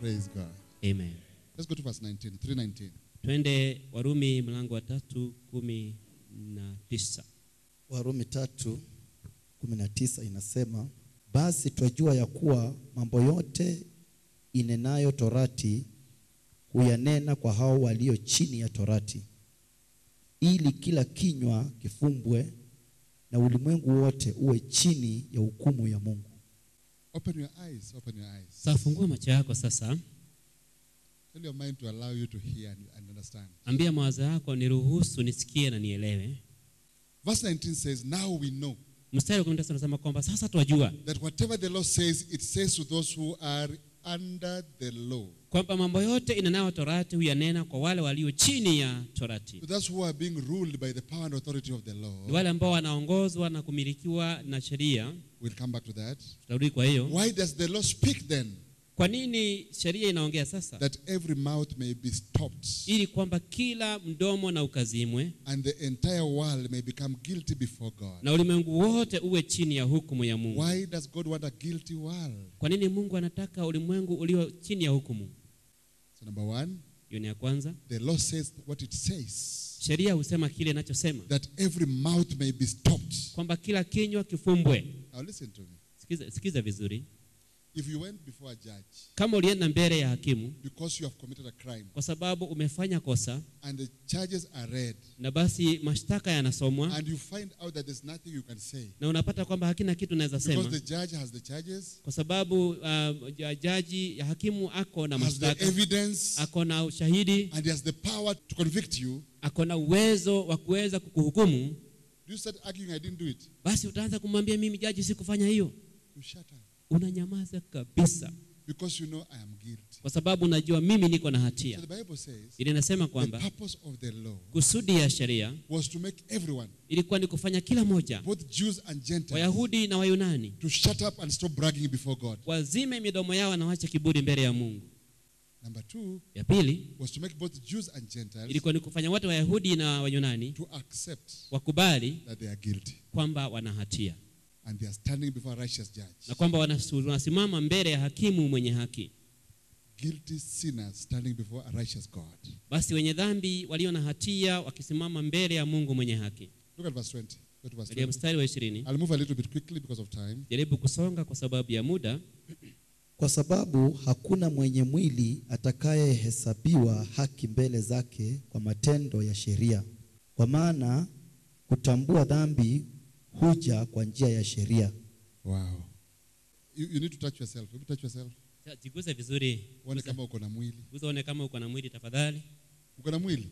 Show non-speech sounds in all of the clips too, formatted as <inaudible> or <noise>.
Praise God. Amen. Let's go to verse 19, 319. Twende Warumi mlango wa tatu kumi na tisa. Warumi tatu kumi na tisa inasema basi twajua ya kuwa mambo yote inenayo torati huyanena kwa hao walio chini ya torati, ili kila kinywa kifumbwe na ulimwengu wote uwe chini ya hukumu ya Mungu. Open your eyes, open your eyes. Sasa fungua macho yako sasa, Tell your mind to allow you to hear and, and understand. ambia mawazo yako niruhusu nisikie na nielewe. Verse 19 says, Now we know Mstari wa kumi na tisa unasema kwamba sasa twajua that whatever the law says, it says to those who are under the law, kwamba mambo yote inanayo torati huyanena kwa wale walio chini ya torati, to those who are being ruled by the power and authority of the law. wale ambao wanaongozwa na kumilikiwa na sheria. We'll come back to that. Tutarudi kwa hiyo. Why does the law speak then? Kwa nini sheria inaongea sasa? That every mouth may be stopped Ili kwamba kila mdomo na ukazimwe and the entire world may become guilty before God. na ulimwengu wote uwe chini ya hukumu ya Mungu. Why does God want a guilty world? Kwa nini Mungu anataka ulimwengu ulio chini ya hukumu? So, number one, Hiyo ni ya kwanza. the law says what it says Sheria husema kile inachosema, that every mouth may be stopped. kwamba kila kinywa kifumbwe. Now, listen to me. Sikiza, sikiza vizuri. If you went before a judge Kama ulienda mbele ya hakimu because you have committed a crime kwa sababu umefanya kosa and the charges are read na basi mashtaka yanasomwa and you find out that there's nothing you can say na unapata kwamba hakina kitu unaweza sema because the judge has the charges, kwa sababu uh, jaji ya hakimu ako na has the mashtaka, evidence, ako na ushahidi, and he has the power to convict you, ako na uwezo wa kuweza kukuhukumu, you start arguing, I didn't do it? basi utaanza kumwambia mimi jaji sikufanya hiyo. You shut up Unanyamaza kabisa, because you know I am guilty. kwa sababu unajua mimi niko na So hatia. the Bible says Ili nasema the purpose of the law kusudi ya sheria was to make everyone, ilikuwa ni kufanya kila moja, both Jews and Gentiles, Wayahudi na Wayunani, to shut up and stop bragging before God. wazime midomo yao na wache kiburi mbele ya Mungu. Number two Ya pili was to make both Jews and Gentiles ilikuwa ni kufanya wote Wayahudi na Wayunani to accept wakubali that they are guilty kwamba wana hatia and they are standing before a righteous judge. na kwamba wanasimama mbele ya hakimu mwenye haki. Guilty sinners standing before a righteous God. Basi wenye dhambi walio na hatia wakisimama mbele ya Mungu mwenye haki. Look at verse 20. Go to verse 20. mstari wa ishirini I'll move a little bit quickly because of time. jaribu kusonga kwa sababu ya muda, Kwa sababu hakuna mwenye mwili atakayehesabiwa haki mbele zake kwa matendo ya sheria, kwa maana kutambua dhambi huja kwa njia ya sheria. Wow. You, you need to touch yourself. Maybe touch yourself. jiguse vizuri, Uone kama uko na mwili. guza uone kama uko na mwili tafadhali. Uko na mwili?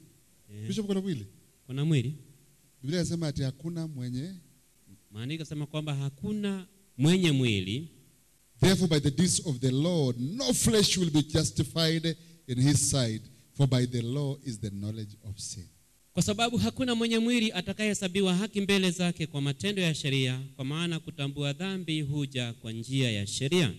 Yeah. Bishop uko na mwili? uko na mwili? Biblia inasema ati hakuna mwenye Maandiko sema kwamba hakuna mwenye mwili, Therefore, by the deeds of the law, no flesh will be justified in his sight, for by the law is the knowledge of sin. Kwa sababu hakuna mwenye mwili atakayehesabiwa haki mbele zake kwa matendo ya sheria, kwa maana kutambua dhambi huja kwa njia ya sheria.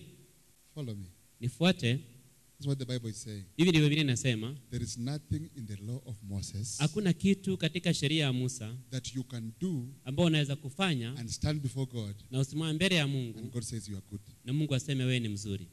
Follow me. Nifuate, That's what the Bible is saying. hivi ndivyo Biblia inasema, There is nothing in the law of Moses hakuna kitu katika sheria ya Musa that you can do ambao unaweza kufanya and stand before God, na usimame mbele ya Mungu. and God says you are good. na Mungu aseme wewe ni mzuri.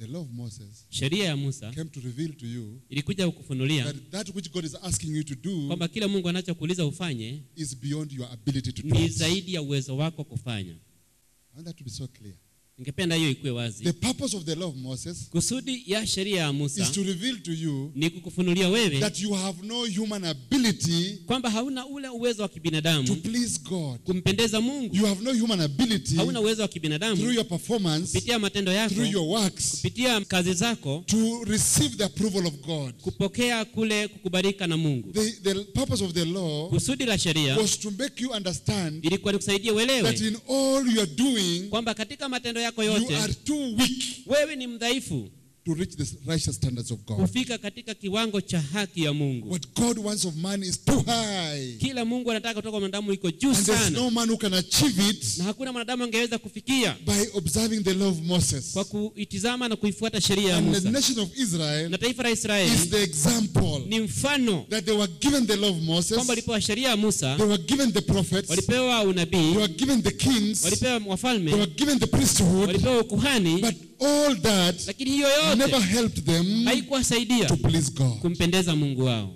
The law of Moses Sheria ya Musa came to reveal to you ilikuja kukufunulia that that which God is asking you to do kwamba kila Mungu anachokuuliza ufanye is beyond your ability to do ni zaidi ya uwezo wako kufanya. I want that to be so clear. Ningependa hiyo ikuwe wazi. The purpose of the law of Moses Kusudi ya sheria ya Musa is to reveal to you ni kukufunulia wewe that you have no human ability kwamba hauna ule uwezo wa to kibinadamu please God. kumpendeza Mungu, You have no human ability hauna uwezo wa through your performance, kupitia matendo yako, through your works, kupitia kazi zako, to receive the approval of God. kupokea kule kukubalika na Mungu. The, the purpose of the law Kusudi la sheria was to make you understand ilikuwa nikusaidia uelewe that in all you are doing, kwamba katika matendo yako you yote. you are too weak. Wewe ni mdhaifu to reach the righteous standards of God. kufika katika kiwango cha haki ya Mungu. What God wants of man is too high. Kila Mungu anataka kutoka kwa mwanadamu iko juu And there's sana, no man who can achieve it na hakuna mwanadamu angeweza kufikia by observing the law of Moses. kwa kuitizama na kuifuata sheria ya And the nation of Israel Na taifa la is Israeli the example ni mfano that they were given the law of Moses, kwamba walipewa sheria ya Musa, they were given the prophets, walipewa they were given the kings, walipewa they were given the priesthood, walipewa ukuhani, but all that lakini hiyo never helped them haikuwasaidia to please God. kumpendeza mungu wao.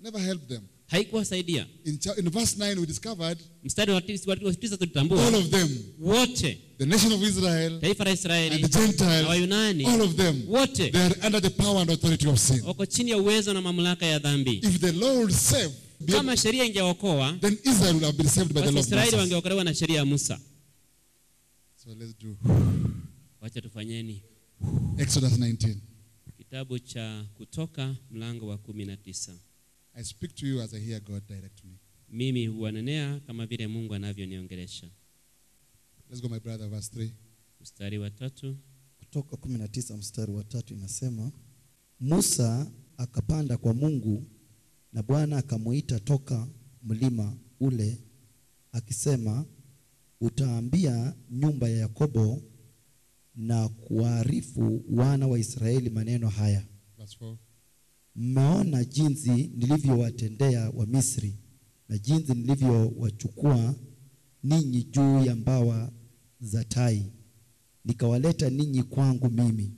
Never helped them. haikuwasaidia. In, in verse 9, we discovered mstari wa 9 tulitambua all of them wote the nation of Israel taifa la and the the na Gentiles, wayunani all of them, wote they are under the power and authority of sin. wako chini ya uwezo na mamlaka ya dhambi. If the Lord saved save, kama sheria ingeokoa then Israel would have been saved by the law of israeli wangeokolewa na sheria ya musa. So let's do wacha tufanyeni Exodus 19. kitabu cha kutoka mlango wa kumi na tisa I speak to you as I hear God direct me. mimi huwanenea kama vile mungu anavyoniongelesha Let's go, my brother, verse 3. mstari wa tatu kutoka 19 mstari wa tatu inasema musa akapanda kwa mungu na bwana akamuita toka mlima ule akisema utaambia nyumba ya yakobo na kuwaarifu wana wa israeli maneno haya Verse 4. mmeona jinsi nilivyowatendea wamisri na jinsi nilivyowachukua ninyi juu ya mbawa za tai nikawaleta ninyi kwangu mimi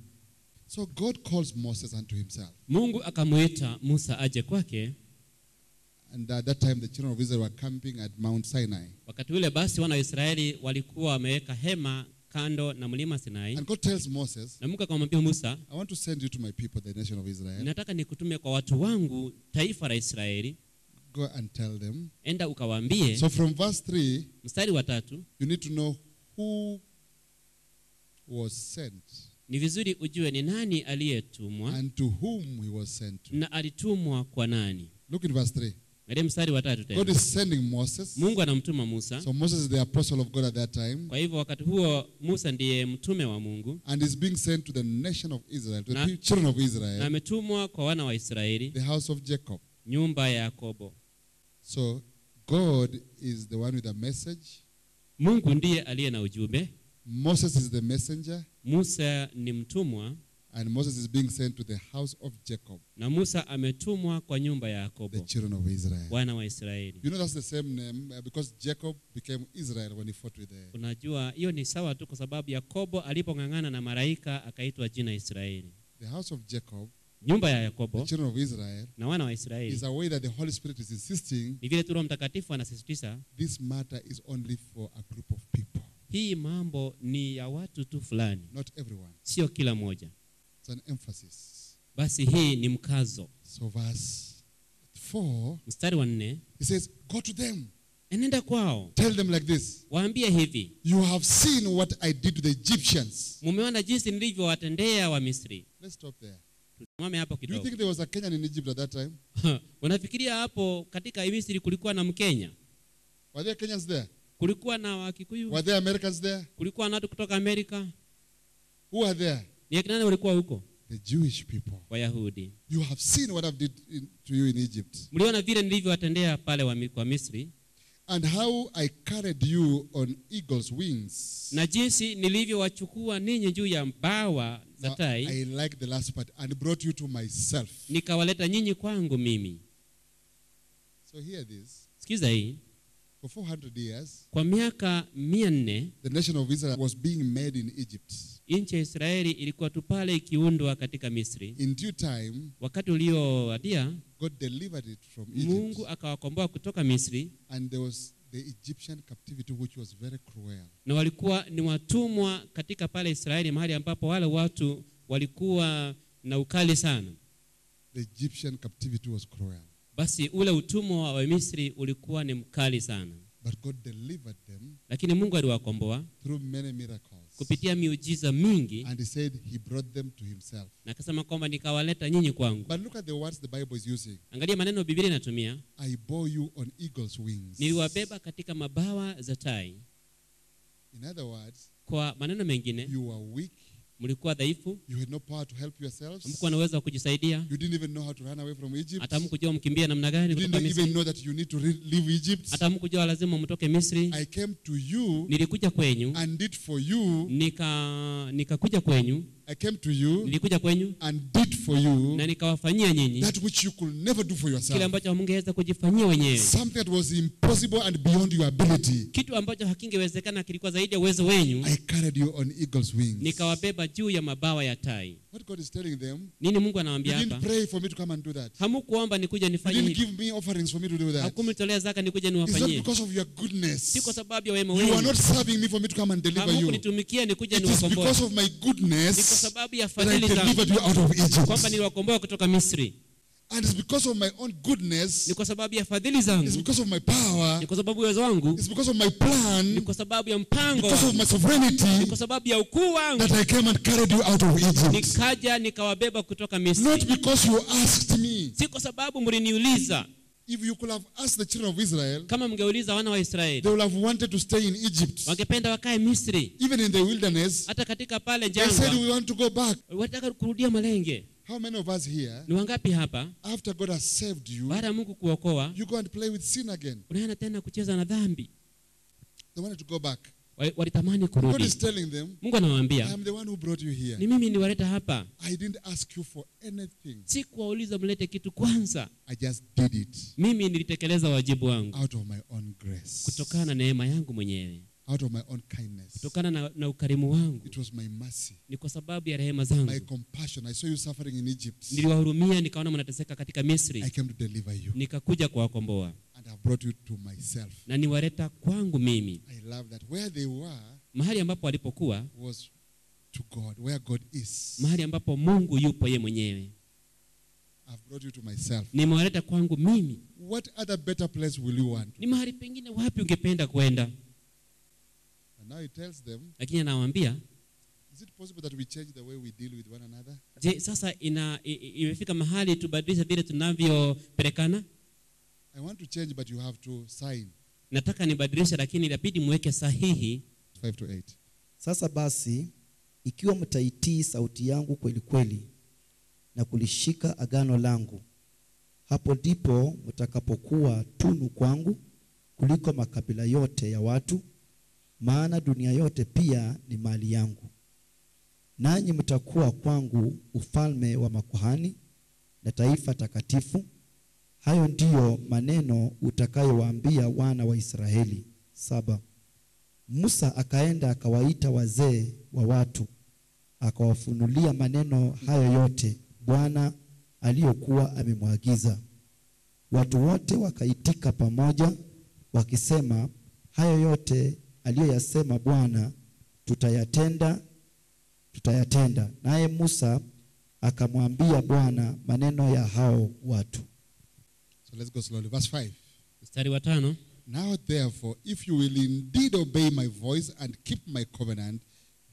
So God calls Moses unto himself. mungu akamuita musa aje kwake And at that time, the children of Israel were camping at Mount Sinai. wakati ule basi wana wa israeli walikuwa wameweka hema kando na mlima sinai And God tells Moses, na mungu akamwambia musa I want to send you to my people, the nation of Israel. nataka nikutume kwa watu wangu taifa la israeli Go and tell them. enda ukawaambie So from verse 3, mstari wa tatu you need to know who was sent ni vizuri ujue ni nani aliyetumwa and to whom he was sent to. na alitumwa kwa nani Look in verse 3. Angalia mstari wa tatu God tena is sending Moses. mungu anamtuma musa So Moses is the apostle of God at that time. kwa hivyo wakati huo musa ndiye mtume wa mungu And is being sent to the nation of Israel, to the Na- pe- children of na Israel, ametumwa kwa wana wa israeli the house of Jacob. nyumba ya yakobo So God is the one with the message. mungu ndiye aliye na ujumbe Moses is the messenger. musa ni mtumwa And Moses is being sent to the house of Jacob, na musa ametumwa kwa nyumba ya the children of Israel. wana wa israeli You know that's the same name uh, because Jacob became Israel when he fought with the. unajua hiyo ni sawa tu kwa sababu yakobo alipong'ang'ana na malaika akaitwa jina israeli The house of Jacob, nyumba ya the children of Israel, na wana wa israeli is a way that the Holy Spirit is insisting ni vile tu roho mtakatifu anasisitiza this matter is only for a group of people, hii mambo ni ya watu tu fulani not everyone. sio kila moja It's an emphasis. basi hii ni mkazo So, verse 4, mstari wa nne he says, Go to them, enenda kwao tell them like this waambie hivi You have seen what I did to the Egyptians. mumeona jinsi nilivyowatendea wa misri Let's stop there. tusimame hapo Do you think there was a Kenyan in Egypt at that time? <laughs> unafikiria hapo katika misri kulikuwa na mkenya Were there Kenyans there? kulikuwa na wakikuyu Were there Americans there? kulikuwa na watu kutoka amerika Who are there? Ni akina nani walikuwa huko The Jewish people. wayahudi You have seen what I've did in, to you in Egypt, mliona vile nilivyowatendea pale wa, kwa misri and how I carried you on eagle's wings. na jinsi nilivyowachukua ninyi juu ya mbawa za tai I like the last part, and brought you to myself. nikawaleta nyinyi kwangu mimi So hear this. sikiza hii For 400 years, kwa miaka mia nne the nation of Israel was being made in Egypt. Nchi ya israeli ilikuwa tu pale ikiundwa katika misri In due time, wakati uliowadia God delivered it from Egypt. mungu akawakomboa kutoka misri And there was the Egyptian captivity, which was very cruel. na walikuwa ni watumwa katika pale israeli mahali ambapo wale watu walikuwa na ukali sana The Egyptian captivity was cruel. basi ule utumwa wa misri ulikuwa ni mkali sana But God delivered them lakini mungu aliwakomboa through many miracles. Kupitia miujiza mingi And He said He brought them to Himself. na akasema kwamba nikawaleta nyinyi kwangu But look at the words the Bible is using. angalia maneno biblia inatumia I bore you on eagle's wings. niliwabeba katika mabawa za tai In other words, kwa maneno mengine you are weak. Mlikuwa dhaifu You had no power to help yourselves. hamkuwa na uwezo wa kujisaidia You didn't even know how to run away from Egypt. hata hamkujua mkimbia namna gani You didn't even know that you need to leave Egypt. hata hamkujua lazima mtoke misri I came to you nilikuja kwenyu and did for you nika nikakuja kwenyu I came to you nilikuja kwenyu and did for you na nikawafanyia nyinyi that which you could never do for kile yourself. ambacho hamungeweza kujifanyia wenyewe Something that was impossible and beyond your ability. kitu ambacho hakingewezekana kilikuwa zaidi ya uwezo wenyu I carried you on eagle's wings. nikawabeba juu ya mabawa ya tai What God is telling them, nini mungu you anawaambia didn't pray for me to come and do that. hamukuomba nikuja You nifanye didn't give me offerings for me to do that. zaka It's not niwafanyie because of your goodness. si kwa sababu ya wema You are wenu not serving me for me to come and deliver you. hamukunitumikia It is niwakomboe because of my ni kwa goodness sababu ya fadhili zangu delivered you out of kwamba Egypt. niliwakomboa kutoka misri And it's because of my own goodness. ni kwa sababu ya fadhili It's zangu because of my power. ni kwa sababu ya uwezo wangu It's because of my ni plan. kwa sababu ya mpango Because of my my ni sovereignty kwa sababu ya ukuu wangu that I came and carried you out of Egypt. nikaja nikawabeba kutoka Not because you asked me. si kwa sababu mliniuliza If you could have asked the children of Israel, kama mngeuliza wana wa they would have wanted to stay in Egypt. wangependa wakae misri Even in the wilderness, hata katika pale they said we want to go back. wataka kurudia malenge How many of us here, ni wangapi hapa after God has saved you, baada ya mungu kuokoa you go and play with sin again? unaenda tena kucheza na dhambi They wanted to go back. Wa- walitamani kurudi. Mungu anawaambia ni mimi niwaleta hapa. I didn't ask you for anything. si kuwauliza mlete kitu kwanza. I just did it mimi nilitekeleza wajibu wangu. out of my own grace, kutokana na neema yangu mwenyewe. Out of my own kindness. kutokana na, na ukarimu wangu. It was my mercy, ni kwa sababu ya rehema zangu. my compassion. I saw you suffering in Egypt. niliwahurumia nikaona mnateseka katika I misri came to deliver you, nikakuja kuwakomboa and I brought you to myself. na niwaleta kwangu mimi I love that. Where they were mahali ambapo walipokuwa was to God, where God is. mahali ambapo mungu yupo ye mwenyewe I've brought you to myself. nimewaleta kwangu mimi What other better place will you want? ni mahali pengine wapi ungependa kwenda And now he tells them, lakini anawaambia is it possible that we change the way we deal with one another? je sasa ina imefika mahali tubadilishe vile tunavyopelekana I want to change, but you have to sign. nataka nibadilishe lakini inabidi muweke sahihi 5 to 8. Sasa basi, ikiwa mtaitii sauti yangu kweli kweli na kulishika agano langu, hapo ndipo mtakapokuwa tunu kwangu kuliko makabila yote ya watu, maana dunia yote pia ni mali yangu. Nanyi mtakuwa kwangu ufalme wa makuhani na taifa takatifu. Hayo ndiyo maneno utakayowaambia wana wa Israeli. Saba. Musa akaenda akawaita wazee wa watu, akawafunulia maneno hayo yote Bwana aliyokuwa amemwagiza. Watu wote wakaitika pamoja, wakisema, hayo yote aliyoyasema Bwana tutayatenda, tutayatenda. Naye Musa akamwambia Bwana maneno ya hao watu. So let's go slowly. Verse 5. mstari wa tano Now, therefore, if you will indeed obey my voice and keep my covenant,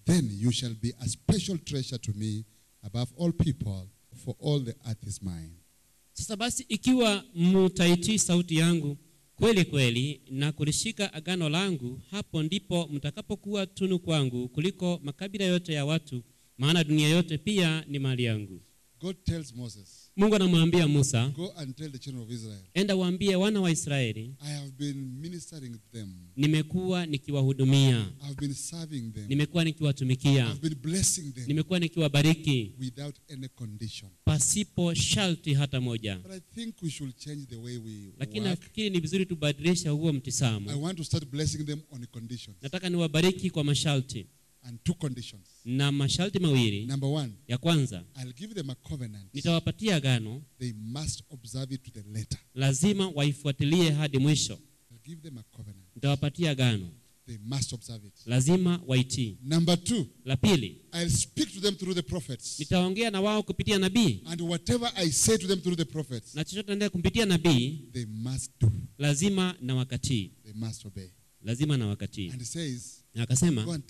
then you shall be a special treasure to me above all people, for all the earth is mine. sasa basi ikiwa mutaitii sauti yangu kweli kweli na kulishika agano langu hapo ndipo mtakapokuwa tunu kwangu kuliko makabila yote ya watu maana dunia yote pia ni mali yangu God tells Moses, mungu anamwambia musa Go and tell the children of Israel, enda waambie wana wa israeli I have been ministering them, nimekuwa nikiwahudumia I've been serving them, nimekuwa nikiwatumikia I've been blessing them nimekuwa nikiwabariki without any condition. pasipo sharti hata moja. But I think we should change the way we lakini nafikiri ni vizuri tubadilisha huo I mtisamo want to start blessing them on conditions. nataka niwabariki kwa masharti And two conditions. na masharti mawili Number one, ya kwanza I'll give them a covenant. nitawapatia agano They must observe it to the letter. lazima waifuatilie hadi mwisho I'll give them a covenant. nitawapatia agano They must observe it. lazima waitii Number two, la pili I'll speak to them through the prophets. nitaongea na wao kupitia nabii And whatever I say to them through the prophets, na chochote naendea kupitia nabii they must do. lazima na wakatii They must obey. lazima na wakatii And it says, na akasema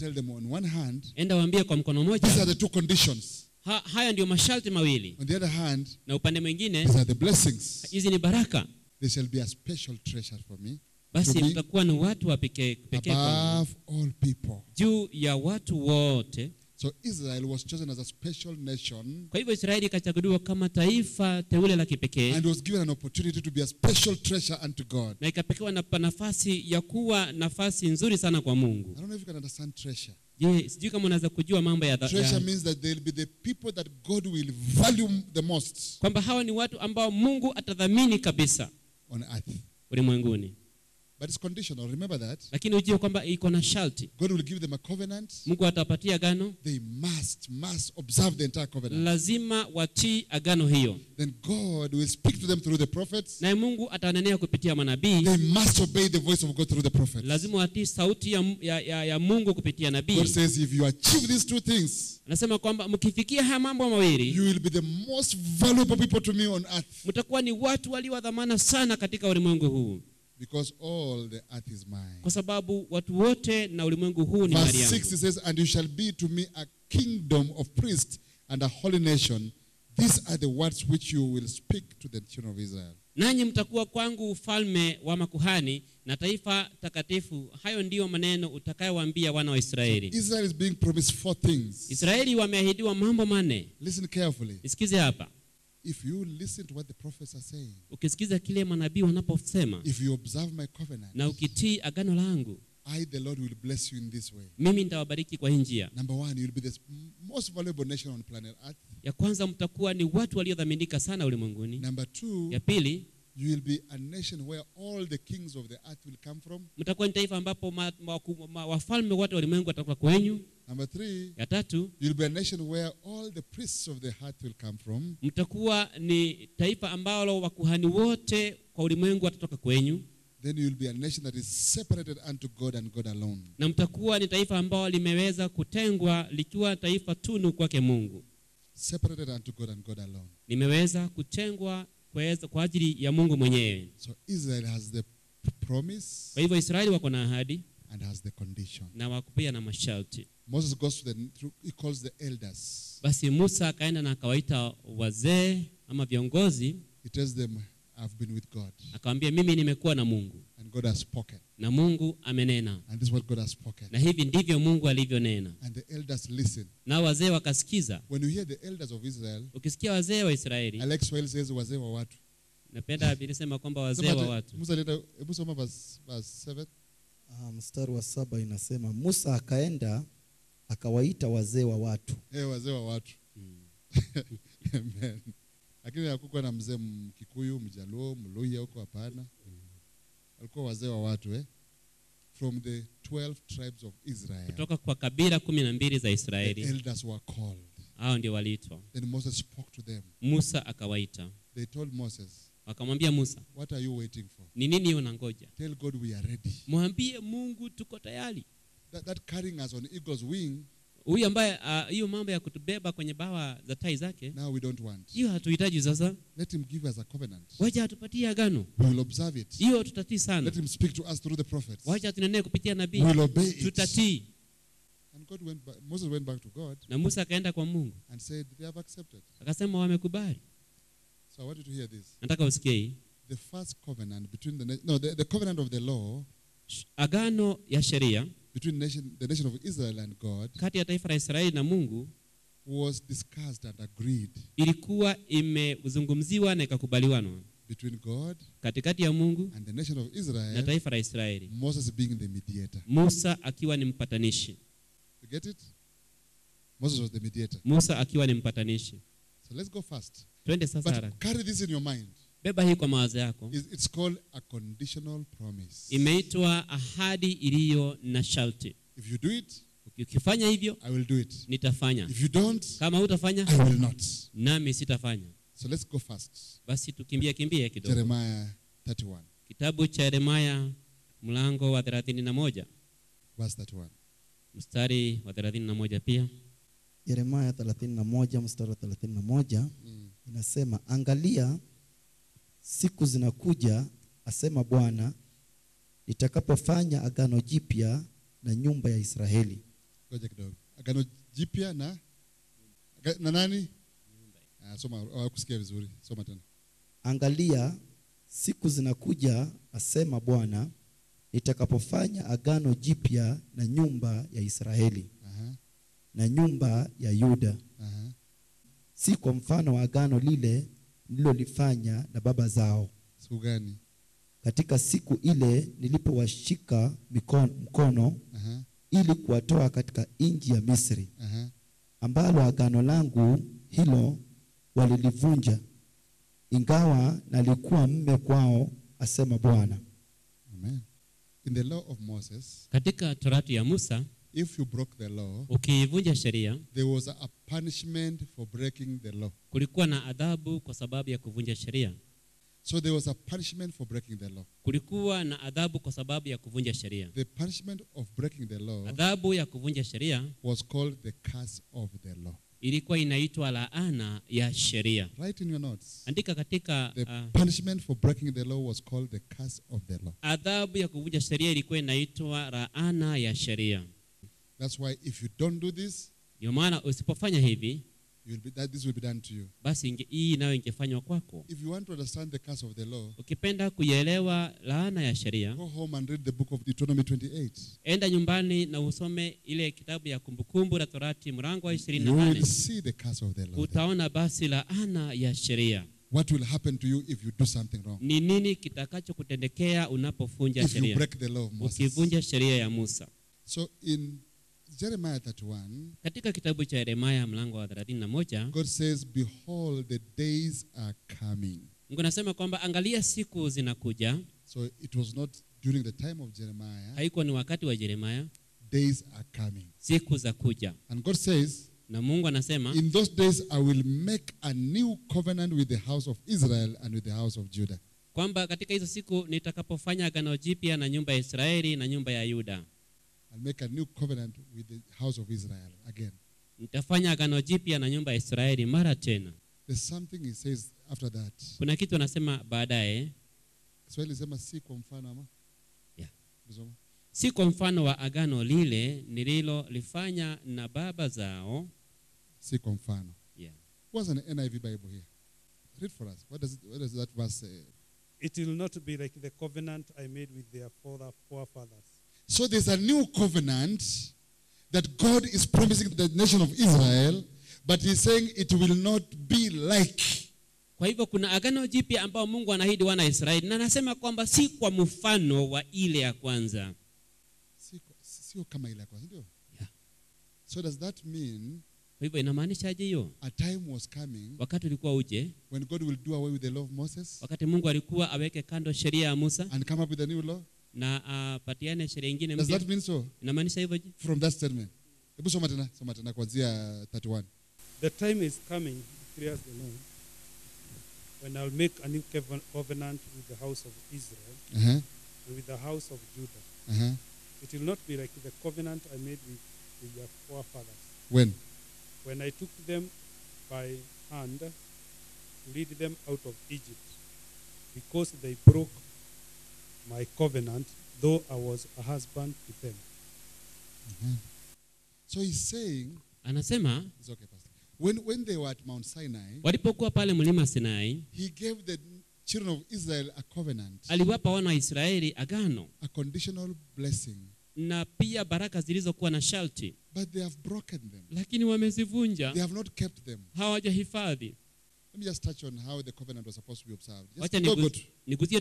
on hand, enda waambie kwa mkono these are the two conditions. ha, haya ndio masharti mawili On the other hand, na upande mwingine these are the blessings. hizi ni baraka They shall be a special treasure for me. basi mtakuwa ni watu wa pekee pekee kwangu all people. juu ya watu wote So Israel was chosen as a special nation kwa hivyo israeli ikachaguliwa kama taifa teule la kipekee and was given an opportunity to be a special treasure unto God. na ikapekewa na nafasi ya kuwa nafasi nzuri sana kwa mungu I don't know if you can understand treasure. je sijui kama unaweza kujua mambo ya, Treasure means that they'll be the people that God will value the most kwamba hawa ni watu ambao mungu atadhamini kabisa on earth. ulimwenguni But it's conditional. Remember that. lakini ujue kwamba iko na sharti God will give them a covenant. mungu atapatia agano They must, must observe the entire covenant. lazima watii agano hiyo Then God will speak to them through the prophets. naye mungu atanenea kupitia manabii They must obey the voice of God through the prophets. lazima watii sauti ya, ya, ya, ya mungu kupitia nabii God says, if you achieve these two things, anasema kwamba mkifikia haya mambo mawili you will be the most valuable people to me on earth mtakuwa ni watu walio wa dhamana sana katika ulimwengu huu because all the earth is mine. kwa sababu watu wote na ulimwengu huu ni mali yangu. Verse 6 says, And you shall be to me a kingdom of priests and a holy nation. These are the words which you will speak to the children of Israel. nanyi mtakuwa kwangu ufalme wa makuhani na taifa takatifu hayo ndiyo maneno utakayowaambia wana wa israeli Israel is being promised four things. israeli wameahidiwa mambo manne Listen carefully. nisikize hapa If you listen to what the prophets are saying, ukisikiza kile manabii wanaposema if you observe my covenant, na ukitii agano langu I, the Lord, will bless you in this way. mimi nitawabariki kwa hii njia Number one, you'll be the most valuable nation on planet Earth. ya kwanza mtakuwa ni watu waliodhaminika sana ulimwenguni Number two, ya pili you will be a nation where all the kings of the earth will come from. mtakuwa ni taifa ambapo wafalme wote wa ulimwengu watakuwa kwenyu Number three, ya tatu you'll be a nation where all the priests of the heart will come from. mtakuwa ni taifa ambalo wakuhani wote kwa ulimwengu watatoka kwenyu Then you'll be a nation that is separated unto God and God alone. na mtakuwa ni taifa ambalo limeweza kutengwa likiwa taifa tunu kwake mungu Separated unto God and God alone. limeweza kutengwa kwa kwa ajili ya mungu mwenyewe So Israel has the p- promise kwa hivyo israeli wako na ahadi and has the condition. na wakupia na masharti Moses goes to the, he calls the elders. basi musa akaenda na akawaita wazee ama viongozi He tells them, I've been with God akawambia mimi nimekuwa na mungu and God has spoken. na mungu amenena And this is what God has spoken. na hivi ndivyo mungu alivyonena And the elders listen. nao wazee wakasikiza When you hear the elders of Israel, ukisikia wazee wa israeli Alex Swahili says wazee wa watu. napenda bilisema kwamba wazee wa watu Musa leta, hebu soma verse, verse 7. Ah, mstari wa saba inasema Musa akaenda akawaita wazee wa watu Eh, wazee wa watu. <laughs> Amen. Lakini hakukuwa na mzee Mkikuyu, Mjaluo, Mluya huko hapana. Walikuwa wazee wa watu eh? From the 12 tribes of Israel. kutoka kwa kabila kumi na mbili za The israeli elders were called. hao ndio waliitwa Then Moses spoke to them. musa akawaita They told Moses, wakamwambia musa What are you waiting for? ni nini unangoja Tell God we are ready. mwambie mungu tuko tayari That, that carrying us on eagle's wing, huyu ambaye hiyo uh, mambo ya kutubeba kwenye bawa za tai zake now we don't want. hiyo hatuhitaji sasa Let him give us a covenant. wacha atupatie agano We will observe it. hiyo tutatii sana Let him speak to us through the prophets. wacha tunenee kupitia nabii We will obey it. tutatii And God went back, Moses went back to God na musa akaenda kwa mungu and said, They have accepted. akasema wamekubali So I want you to hear this. nataka usikie The first covenant between the no the, the covenant of the law agano ya sheria between nation, the nation of Israel and God kati ya taifa la israeli na mungu was discussed and agreed ilikuwa imezungumziwa na ikakubaliwana between God katikati ya mungu and the nation of Israel na taifa la israeli Moses being the mediator. musa akiwa ni mpatanishi You get it? Moses was the mediator. musa akiwa ni mpatanishi So let's go fast. twende sasa But haraka carry this in your mind. beba hii kwa mawazo yako It's called a conditional promise. imeitwa ahadi iliyo na sharti If you do it, ukifanya hivyo I will do it. nitafanya If you don't, kama hutafanya I will not. nami sitafanya So let's go fast. basi tukimbie kimbie kidogo Jeremiah 31, kitabu cha yeremaya mlango wa thelathini na moja verse 31. mstari wa thelathini na moja pia Yeremia 31 mstari wa 31 Mm. inasema angalia siku zinakuja asema Bwana nitakapofanya agano jipya na nyumba ya Israeli Ngoja kidogo. Agano jipya na na nani? Ah, soma hawakusikia vizuri. Soma tena. angalia siku zinakuja asema Bwana nitakapofanya agano jipya na nyumba ya Israeli Aha. Na nyumba ya Yuda Aha. si kwa mfano wa agano lile nililolifanya na baba zao Siku gani? katika siku ile nilipowashika mikono, mkono Aha. ili kuwatoa katika nchi ya Misri, Uh-huh. ambalo agano langu hilo walilivunja, ingawa nalikuwa mme kwao, asema Bwana. Amen. In the law of Moses, katika torati ya musa if you broke the law, ukiivunja sheria there was a punishment for breaking the law. kulikuwa na adhabu kwa sababu ya kuvunja sheria So there was a punishment for breaking the law. kulikuwa na adhabu kwa sababu ya kuvunja sheria The punishment of breaking the law adhabu ya kuvunja sheria was called the curse of the law. ilikuwa inaitwa laana ya sheria Write in your notes. andika katika The uh, punishment for breaking the law was called the curse of the law. adhabu ya kuvunja sheria ilikuwa inaitwa laana ya sheria That's why if you don't do this, ndio maana usipofanya hivi you'll be, that this will be done to you. basi inge, hii nayo ingefanywa kwako If you want to understand the curse of the law, ukipenda kuielewa laana ya sheria go home and read the book of Deuteronomy 28. enda nyumbani na usome ile kitabu ya kumbukumbu la torati mlango wa ishirini na You will nane see the curse of the law. there. utaona basi laana ya sheria What will happen to you if you do something wrong? ni nini kitakachokutendekea unapovunja If you sheria break the law of Moses. ukivunja sheria ya musa So in Jeremiah 31, katika kitabu cha yeremaya mlango wa 31 God says, Behold, the days are coming. mungu anasema kwamba angalia siku zinakuja So it was not during the time of Jeremiah, haikuwa ni wakati wa yeremaya days are coming. siku za kuja And God says, na mungu anasema In those days I will make a new covenant with the house of Israel and with the house of Judah. kwamba katika hizo siku nitakapofanya agano jipya na nyumba ya israeli na nyumba ya yuda I'll make a new covenant with the house of Israel again. nitafanya agano jipya na nyumba ya israeli mara tena There's something he says after that. kuna kitu anasema baadaye Israeli sema si kwa mfano ama? Yeah. Kusoma. si kwa mfano wa agano lile nililolifanya na baba zao Si kwa mfano. yeah. What's an NIV Bible here? Read for us. What does, it, what does that verse say? It will not be like the covenant I made with their forefathers. So there's a new covenant that God is promising the nation of Israel, but he's saying it will not be like. kwa hivyo kuna agano jipya ambao mungu anaahidi wana wa israeli na anasema kwamba si kwa mfano wa ile ya kwanza Si- Sio kama ile ya kwanza, ndio? Yeah. So does that mean kwa hivyo inamaanishaje hiyo a time was coming wakati ulikuwa uje when God will do away with the law of Moses wakati mungu alikuwa aweke kando sheria ya musa and come up with a new law? Na apatiane sheria ingine Does that mean so? inamaanisha hivyo je? From that statement. Hebu soma tena, soma tena kuanzia 31. The time is coming, declares the Lord, when I'll make a new covenant with the house of Israel Uh-huh. and with the house of Judah. Uh-huh. It will not be like the covenant I made with, with their forefathers, When? when I took them by hand to lead them out of Egypt, because they broke my covenant, though I was a husband to them. So he's saying, anasema it's okay, Pastor. When, when they were at Mount Sinai, walipokuwa pale mlima sinai he gave the children of Israel a covenant, aliwapa wana wa israeli agano a conditional blessing, na pia baraka zilizokuwa na sharti but they have broken them. lakini wamezivunja They have not kept them. hawajahifadhi Let me just touch on how the covenant was supposed to be observed. Just kidogo tu.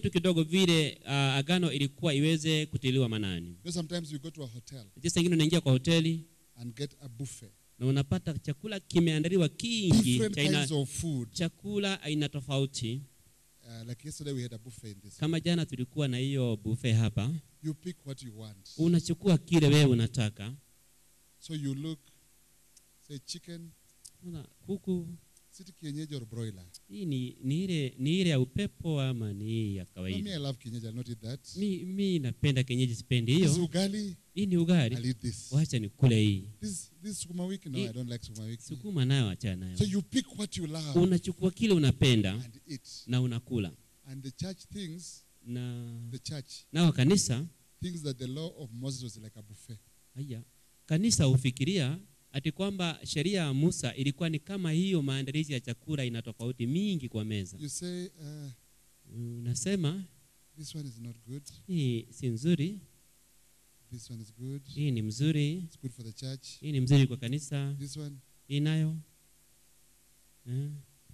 tu kidogo vile uh, agano ilikuwa iweze kutiliwa manani You know, sometimes you go to a hotel ingine unaingia kwa hoteli and get a buffet. na unapata chakula kimeandaliwa kingi cha aina- chakula aina tofauti Uh, like yesterday we had a buffet in this. kama jana tulikuwa na hiyo buffet hapa You pick what you want. unachukua kile wewe unataka So you look, say chicken, Una, kuku city kienyeji or broiler. hii ni, ni ile ni ile ya upepo ama ni hii ya No, me, I love kienyeji. I'll not eat that. mi, mi napenda kienyeji, sipendi This Ni ugali, hii ni I'll I eat this. wacha nikule hii This this sukuma wiki, no, I- I don't like sukuma wiki. sukuma nayo acha nayo So you pick what you love unachukua kile unapenda and eat. na unakula And the church things, na the church nao kanisa things that the law of Moses was like a buffet. haya kanisa hufikiria ati kwamba sheria ya musa ilikuwa ni kama hiyo maandalizi ya chakula ina tofauti mingi kwa meza. You say, uh, unasema? this one is not good. hii si nzuri. This one is good. hii ni mzuri. It's good for the church. hii ni mzuri kwa kanisa. This one, hii nayo. Eh,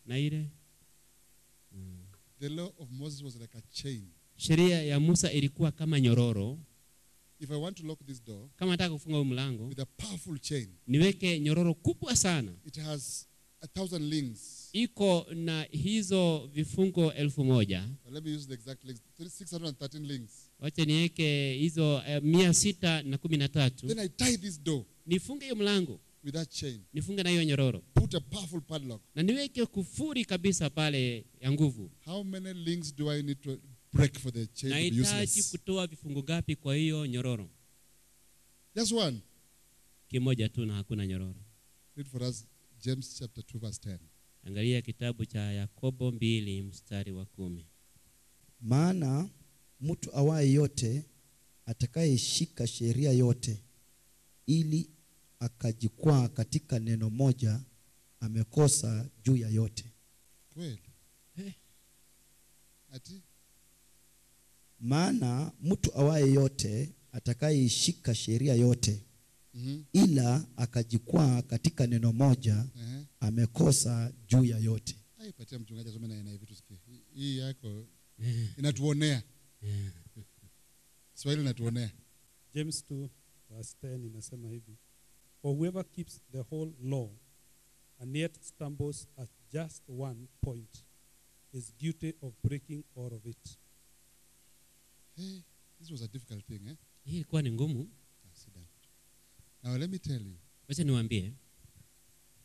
na ile. The law of Moses was like a chain. sheria ya musa ilikuwa kama nyororo if I want to lock this door kama nataka kufunga huu mlango with a powerful chain, niweke nyororo kubwa sana. it has a thousand links. iko na hizo vifungo elfu moja. Well, let me use the exact links. 613 links. wacha niweke hizo uh, mia sita na kumi na tatu. Then I tie this door nifunge hiyo mlango with that chain, nifunge na hiyo nyororo. Put a powerful padlock. na niweke kufuri kabisa pale ya nguvu. How many links do I need to break for the chain to be nahitaji useless? kutoa vifungo gapi kwa hiyo nyororo Just one. kimoja tu na hakuna nyororo Read for us James chapter 2, verse 10. angalia kitabu cha yakobo mbili mstari wa kumi maana mtu awaye yote atakayeshika sheria yote ili akajikwaa katika neno moja amekosa juu ya yote Kweli. Eh. Ati? Maana mtu awaye yote atakayeishika sheria yote mm -hmm. ila akajikwaa katika neno moja Ehe. amekosa juu ya yote Aipatia mchungaji asome na NIV tusikie. Hii- Hii yako inatuonea. Swahili inatuonea. James 2 verse 10 inasema hivi for whoever keeps the whole law and yet stumbles at just one point is guilty of breaking all of it Hey, this was a difficult thing, eh? hii ilikuwa ni ngumu Ah, sit down. Now let me tell you, wacha niwaambie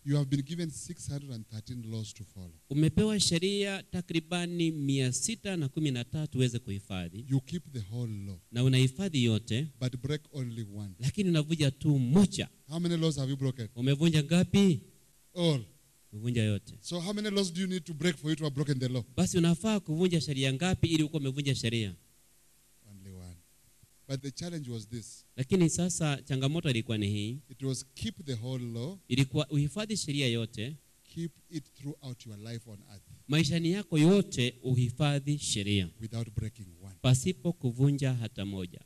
you have been given 613 laws to follow. umepewa sheria takribani mia sita na kumi na tatu uweze kuhifadhi You keep the whole law, na unahifadhi yote but break only one. lakini unavunja tu moja How many laws have you broken? umevunja ngapi All. umevunja yote So how many laws do you need to break for you to have broken the law? basi unafaa kuvunja sheria ngapi ili uko umevunja sheria. But the challenge was this. lakini sasa changamoto ilikuwa ni hii. It was keep the whole law, ilikuwa uhifadhi sheria yote. Keep it throughout your life on earth. Maishani yako yote uhifadhi sheria. Without breaking one. pasipo kuvunja hata moja.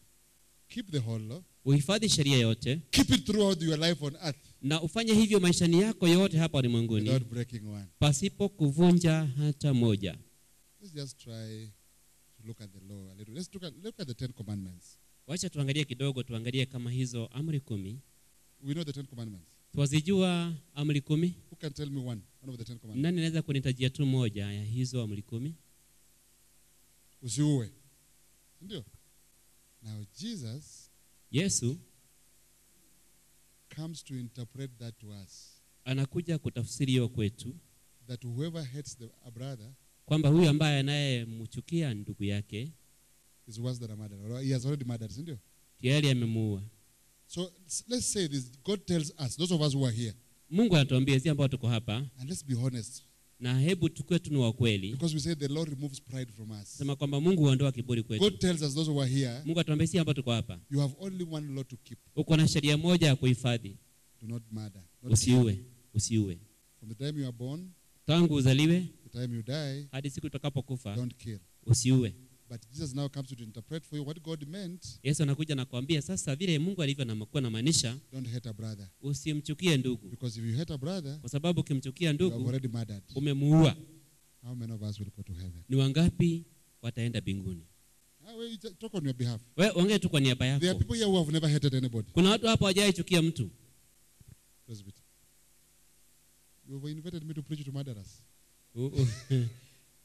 Keep the whole law, uhifadhi sheria yote. Keep it throughout your life on earth. Na ufanye hivyo maishani yako yote hapa ulimwenguni. Without breaking one. pasipo kuvunja hata moja. Let's just try to look at the law a little. Let's look at, look at the Ten Commandments. Wacha tuangalie kidogo tuangalie kama hizo amri kumi We know the Ten Commandments. twazijua amri kumi Who can tell me one? One of the Ten Commandments. nani anaweza kunitajia tu moja ya hizo amri kumi Usiue. Ndio. Now Jesus yesu comes to interpret that to us. anakuja kutafsiri hiyo kwetu That whoever hates the, a brother kwamba huyu ambaye anayemchukia ndugu yake is worse than a murderer. He has already murdered, isn't he? tayari amemuua So let's say this. God tells us, those of us who are here, mungu anatuambia sisi ambao tuko hapa and let's be honest, na hebu tukiwe tu ni wa kweli because we say the Lord removes pride from us. sema kwamba mungu huondoa kiburi kwetu God tells us, those who are here, mungu atuambia sisi ambao tuko hapa you have only one law to keep: uko na sheria moja ya kuhifadhi do not murder. Not usiue usiue From the time you are born, tangu uzaliwe the time you die, hadi siku utakapokufa don't kill. usiue But Jesus now comes to interpret for you what God meant. yesu anakuja na kuambia sasa vile mungu alivyo na makuwa namaanisha Don't hate a brother, usimchukie ndugu because if you hate a brother, kwa sababu ukimchukia you have already murdered. umemuua How many of us will go to heaven? ni wangapi wataenda mbinguni Ah, you talk on your behalf. we ongea tu kwa niaba There are people here who have never hated anybody. kuna watu hapa wajaichukia mtu Presbyter. have invited me to preach to murderers. U- u- <laughs>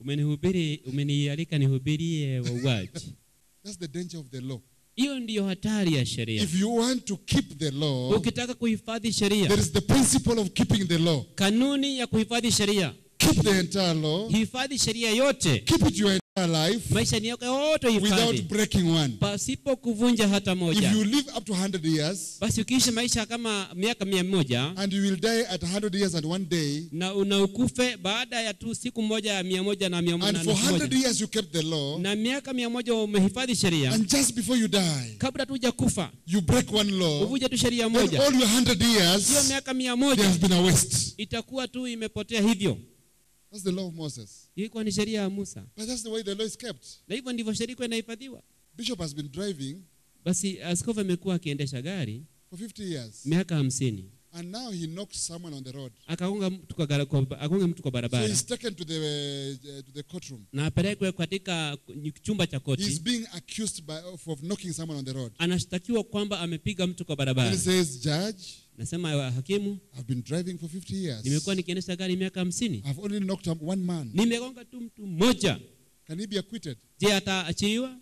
umenihubiri umenialika nihubirie wauaji <laughs> That's the danger of the law. hiyo ndiyo hatari ya sheria If you want to keep the law, ukitaka kuhifadhi sheria there is the principle of keeping the law. kanuni ya kuhifadhi sheria Keep the entire law. hifadhi sheria yote Keep it your entire life maisha yako yote hifadhi. without breaking one. pasipo kuvunja hata moja. If you live up to 100 years basi ukiishi maisha kama miaka mia moja and you will die at 100 years and one day, na unaukufe baada ya tu siku moja ya mia moja na mia moja and for 100 years you kept the law, na miaka mia moja umehifadhi sheria and just before you die, kabla tu hujakufa. you break one law, uvunje tu sheria then moja all your 100 years. hiyo miaka 100. they has have been a waste. itakuwa tu imepotea hivyo That's the law of Moses. ilikuwa ni sheria ya musa But that's the way the law is kept. na hivyo ndivyo sheria ilikuwa inahifadhiwa Bishop has been driving basi askofu amekuwa akiendesha gari for 50 years. miaka hamsini And now he knocked someone on the road. mtu kwa, mtu kwa So he's taken to the, uh, to the courtroom. na apelekwe katika chumba cha He's being accused by, of, of knocking someone on the road. anashtakiwa kwamba amepiga mtu kwa barabara he says, Judge, nasema "Wa- hakimu I've been driving for 50 years. nimekuwa nikiendesha gari miaka hamsini I've only knocked up one man. nimegonga tu mtu mmoja Can he be acquitted? je ataachiliwa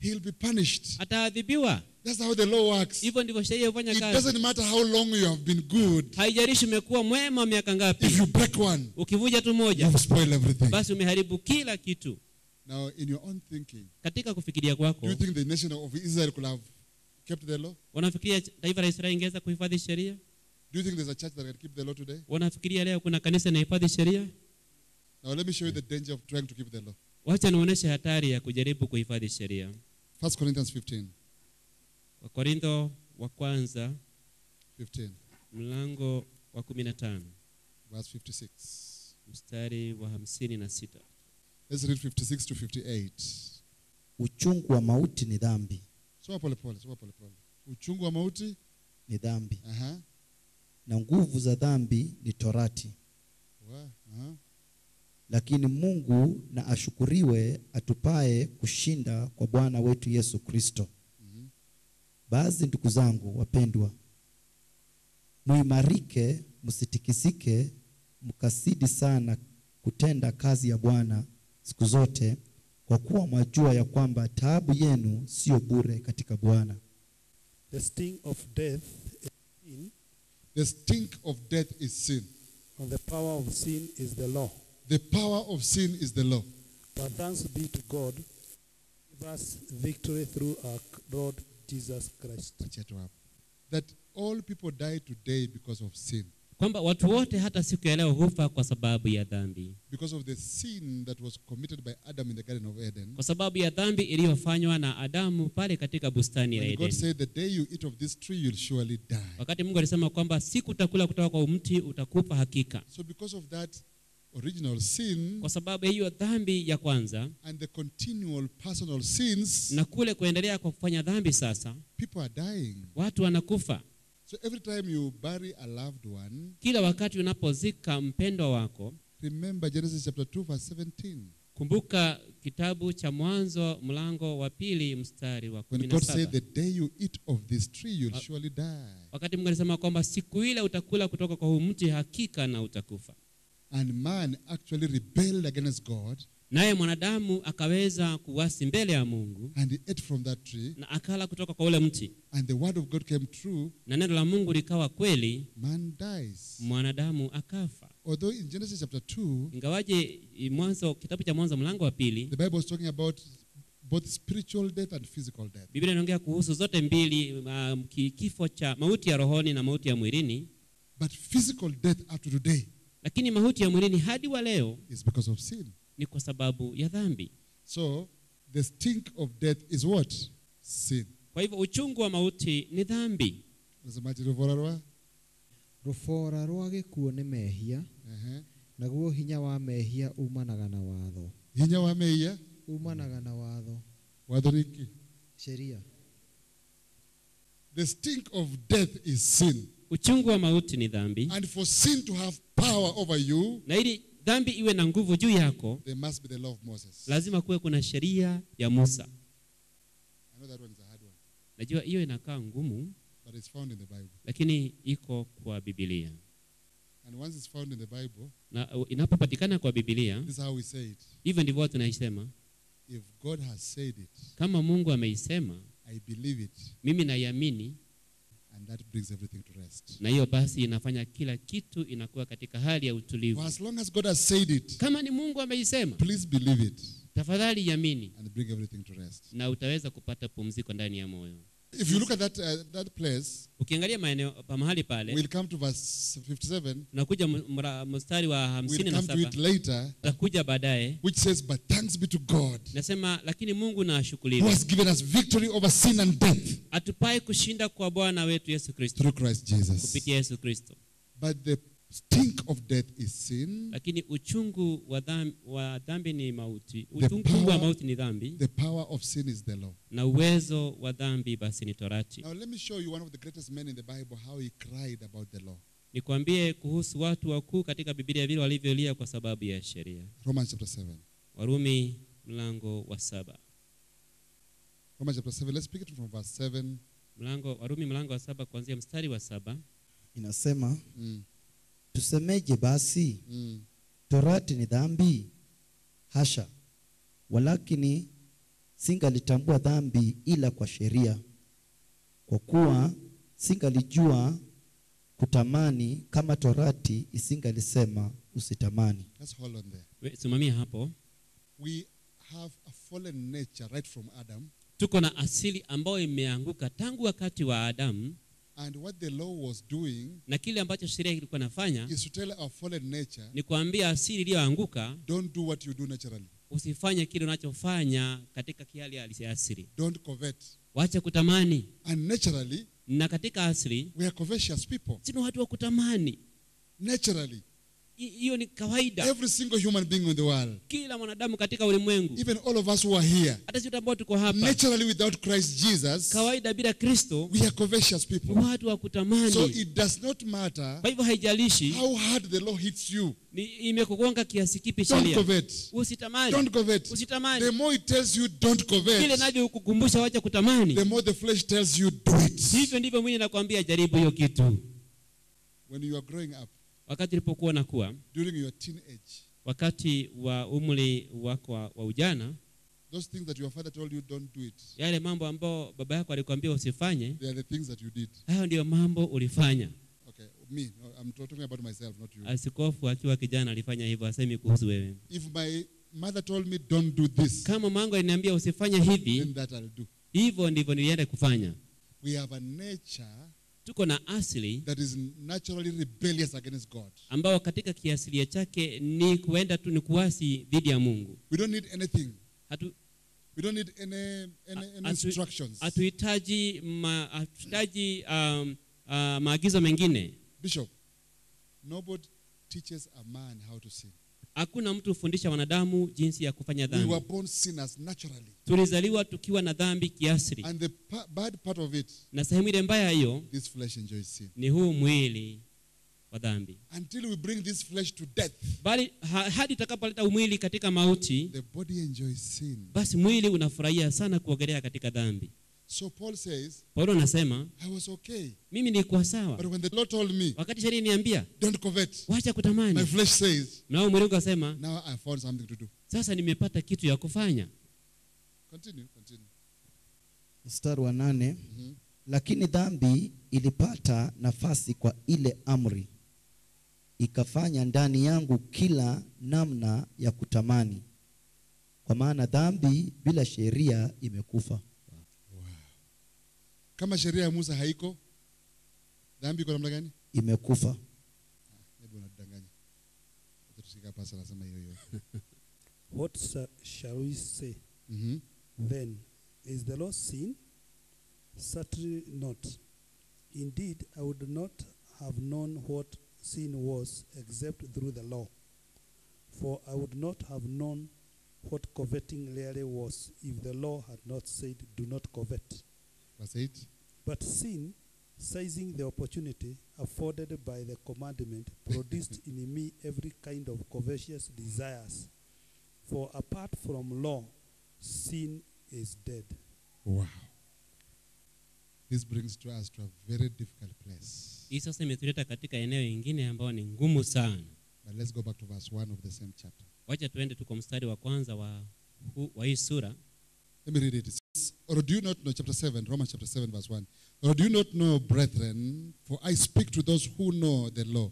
He'll be punished. ataadhibiwa That's how the law works. hivyo ndivyo sheria hufanya It kazi doesn't matter how long you have been good. haijalishi umekuwa mwema miaka ngapi If you break one, ukivuja tu moja you've spoiled everything. basi umeharibu kila kitu Now, in your own thinking, katika kufikiria do kwako you think the nation of Israel could have kept the law? wanafikiria taifa la israeli ingeweza kuhifadhi sheria Do you think there's a church that can keep the law today? wanafikiria leo kuna kanisa inahifadhi sheria Now, let me show you the danger of trying to keep the law. wacha nionyeshe hatari ya kujaribu kuhifadhi sheria 1 Corinthians 15. wakorintho wa kwanza 15, mlango wa kumi na tano verse 56. mstari wa hamsini na sita Let's read 56 to 58. uchungu wa mauti ni dhambi Soma pole pole, soma pole pole. Uchungu wa mauti. ni dhambi Aha. na nguvu za dhambi ni torati Wa- Aha. lakini mungu na ashukuriwe atupae kushinda kwa bwana wetu yesu kristo basi ndugu zangu wapendwa muimarike msitikisike mkasidi sana kutenda kazi ya bwana siku zote kwa kuwa mwajua ya kwamba taabu yenu siyo bure katika bwana The sting of death is sin, The stink of death is sin. and the power of sin is the law. The power of sin is the law. But thanks be to God, give us victory through our Lord Jesus Christ. Achia tu hapo. That all people die today because of sin. Kwamba watu wote hata siku ya leo hufa kwa sababu ya dhambi Because of the sin that was committed by Adam in the Garden of Eden. kwa sababu ya dhambi iliyofanywa na adamu pale katika bustani ya eden God said, The day you eat of this tree, you'll surely die. wakati mungu alisema kwamba siku utakula kutoka kwa mti utakufa hakika So, because of that original sin kwa sababu ya hiyo dhambi ya kwanza and the continual personal sins, na kule kuendelea kwa kufanya dhambi sasa people are dying. watu wanakufa So, every time you bury a loved one, kila wakati unapozika mpendwa wako remember Genesis chapter 2, verse 17. kumbuka kitabu cha mwanzo mlango wa pili mstari wa 17. God said the day you eat of this tree you'll wa surely die. Wakati mungu alisema kwamba siku ile utakula kutoka kwa huu mti hakika na utakufa And man actually rebelled against God naye mwanadamu akaweza kuwasi mbele ya mungu and he ate from that tree, na akala kutoka kwa ule mti and the word of God came true, na neno la mungu likawa kweli man dies. mwanadamu akafa Although in Genesis chapter 2, ingawaje mwanzo kitabu cha mwanzo mlango wa pili the Bible is talking about both spiritual death and physical death. biblia inaongea kuhusu zote mbili um, kifo cha mauti ya rohoni na mauti ya mwilini But physical death up to today lakini mauti ya mwilini hadi wa leo is because of sin. Ni kwa sababu ya dhambi So the stink of death is what? Sin. kwa hivyo uchungu wa mauti ni dhambi Nasemaje rufora rwa? Rufora rwa gikuo ni mehia Ehe. naguo hinya wa mehia umanaga na watho Hinya wa mehia umanaga na watho watho niki. sheria The stink of death is sin. uchungu wa mauti ni dhambi And for sin to have power over you, na ili dhambi iwe na nguvu juu yako. There must be the law of Moses. lazima kuwe kuna sheria ya musa. I know that one is a hard one, najua hiyo inakaa ngumu but it's found in the Bible. lakini iko kwa bibilia And once it's found in the Bible, na uh, inapopatikana kwa bibilia this is how we say it. hivyo ndivyo tunaisema If God has said it, kama mungu ameisema I believe it, mimi naiamini that brings everything to rest. na hiyo basi inafanya kila kitu inakuwa katika hali ya For utulivu as long as God has said it, kama ni mungu ameisema please believe it tafadhali yamini and bring everything to rest. na utaweza kupata pumziko ndani ya moyo If you look at that, uh, that place, ukiangalia maeneo pa mahali pale we'll come to verse 57. tunakuja mstari wa We'll come to it later, tutakuja baadaye which says, But thanks be to God nasema lakini mungu na who ashukuriwe has given us victory over sin and death atupaye kushinda kwa bwana wetu yesu kristo through Christ Jesus. kupitia yesu kristo But the stink of death is sin, lakini uchungu wa dhambi, wa dhambi ni mauti Uchungu uchungu wa mauti ni dhambi the power of sin is the law. na uwezo wa dhambi basi ni torati Now, let me show you one of the greatest men in the Bible how he cried about the law. nikwambie kuhusu watu wakuu katika Biblia vile walivyolia kwa sababu ya sheria. Romans chapter 7. Warumi mlango wa saba. Romans chapter 7. Let's pick it from verse 7. Mlango Warumi mlango wa saba kuanzia mstari wa saba. inasema Mm. Tusemeje basi Mm. torati ni dhambi hasha walakini singalitambua dhambi ila kwa sheria kwa kuwa singalijua kutamani kama torati isingalisema usitamani Let's hold on there. We- Simamia hapo. We have a fallen nature right from Adam. Tuko na asili ambayo imeanguka tangu wakati wa Adamu, And what the law was doing na kile ambacho sheria ilikuwa inafanya is to tell our fallen nature, ni kuambia asili iliyoanguka don't do what you do naturally. usifanye kile unachofanya katika kihali halisi ya asili. Don't covet. Wacha kutamani, And naturally, na katika asili we are covetous people. sina watu wa kutamani. Naturally. Hi- Hiyo ni kawaida, Every single human being in the world, kila mwanadamu katika ulimwengu, even all of us who are here, hata sisi ambao tuko hapa, naturally without Christ Jesus, kawaida bila Kristo we are covetous people. watu wa So it does not matter Kwa hivyo haijalishi how hard the law hits you. ni imekugonga kiasi kipi Don't sheria, covet. usitamani, Don't covet. The usitamani. more it tells you don't Kile covet, navyo kukumbusha wacha kutamani, the more the flesh tells you do it. hivyo ndivyo mwili nakwambia jaribu hiyo kitu. When you are growing up, Wakati ilipokuwa na kuwa during your teenage, wakati wa umri wako wa, wa ujana, those things that your father told you don't do it, yale mambo ambayo baba yako alikwambia usifanye, they are the things that you did. hayo ndio mambo ulifanya. Okay, me, I'm talking about myself, not you. Askofu akiwa kijana alifanya hivyo, asemi kuhusu wewe. If my mother told me don't do this, Kama mangu aliniambia usifanye hivi, then that I'll do. hivyo ndivyo nilienda kufanya. We have a nature Tuko na asili that is naturally rebellious against God. ambao katika kiasilia chake ni kuenda tu ni kuasi dhidi ya Mungu. We don't need anything. Hatu, We don't need any, any, any Atu- instructions. hatuhitaji ma, hatuhitaji um, uh, maagizo mengine. Bishop, nobody teaches a man how to sin. Hakuna mtu hufundisha wanadamu jinsi ya kufanya We were dhambi. born sinners naturally. Tulizaliwa tukiwa na dhambi kiasili, And the pa- bad part of it, na sehemu ile mbaya hiyo this flesh enjoys sin. ni huu mwili wa dhambi. Until we bring this flesh to death, Bali ha, hadi itakapoleta mwili katika mauti, the body enjoys sin. basi mwili unafurahia sana kuogelea katika dhambi. So Paul says, Paulo anasema I was okay. mimi nilikuwa sawa, But when the Lord told me, wakati sheria niambia don't covet, wacha my kutamani, flesh says, na mwili ukasema now I found something to do. sasa nimepata kitu ya kufanya. Continue, continue. mstari wa nane Mhm. lakini dhambi ilipata nafasi kwa ile amri ikafanya ndani yangu kila namna ya kutamani kwa maana dhambi bila sheria imekufa Kama sheria ya Musa haiko, dhambi iko namna gani? imekufa Hebu unadanganya. Acha tusikie hapa sasa anasema hiyo hiyo. <laughs> What shall we say Mhm. then? Is the law sin? Certainly not. Indeed, I would not have known what sin was except through the law. For I would not have known what coveting really was if the law had not said, Do not covet. Verse 8. But sin, seizing the opportunity afforded by the commandment, <laughs> produced in me every kind of covetous desires. For apart from law, sin is dead. Wow. This brings to us to a very difficult place. Hii sasa imetuleta katika eneo ingine ambayo ni ngumu sana. But let's go back to verse 1 of the same chapter. Wacha tuende tu kwa mstari wa kwanza wa, wa hii sura. Let me read it. Or do you not know, chapter 7, Romans chapter 7, verse 1. Or do you not know, brethren, for I speak to those who know the law,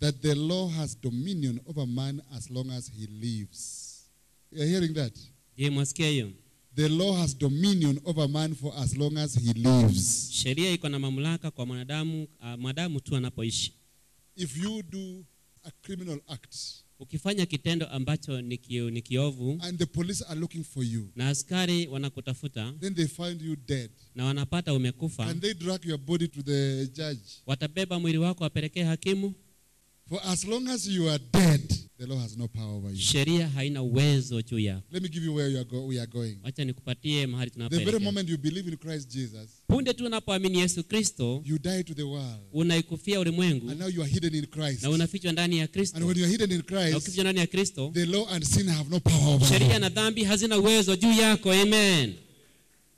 that the law has dominion over man as long as he lives. You're hearing that? Je, mwasikia hiyo? The law has dominion over man for as long as he lives. Sheria iko na mamlaka kwa mwanadamu ah, mwanadamu tu anapoishi. If you do a criminal act Ukifanya kitendo ambacho ni kio- ni kiovu and the police are looking for you, na askari wanakutafuta then they find you dead, na wanapata umekufa, and they drag your body to the judge? watabeba mwili wako wapelekee hakimu. For as long as you are dead, the law has no power over you. Sheria haina uwezo juu yako. Let me give you where you are go- we are going. Wacha nikupatie mahali tunapoelekea The very moment you believe in Christ Jesus, punde tu unapoamini yesu kristo you die to the world. unaikufia ulimwengu And now you are hidden in Christ. na unafichwa ndani ya And when you are hidden in na Christ, ukifichwa ndani ya kristo the law and sin have no power over sheria na dhambi hazina uwezo juu yako amen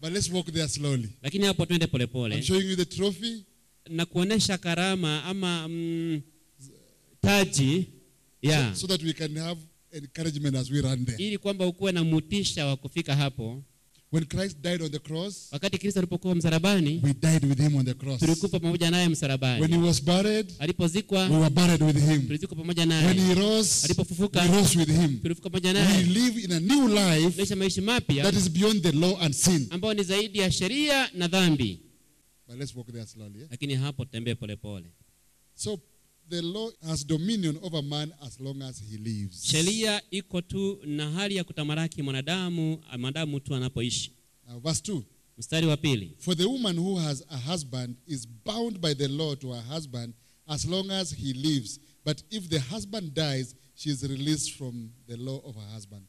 But let's walk there slowly. lakini hapo twende I'm polepole showing you the trophy. na kuonesha karama ama mm, taji yeah. so that we can have encouragement as we run there. ili kwamba ukuwe na mutisha wa kufika hapo When Christ died on the cross, wakati kristo alipokuwa msalabani, we died with him on the cross. tulikufa pamoja naye When he was buried, we were buried with him. tulizikwa pamoja When he rose, alipofufuka we rose with him. pamoja We live in a new life maisha mapya that is beyond the law and sin. ambayo ni zaidi ya sheria na dhambi But let's walk there slowly. yeah? lakini hapo tutembee polepole So the law has dominion over man as long as he lives. sheria iko tu na hali ya kutamaraki mwanadamu ah, mwanadamu tu anapoishi Now, verse 2. mstari wa pili For the woman who has a husband is bound by the law to her husband as long as he lives. But if the husband dies, she is released from the law of her husband.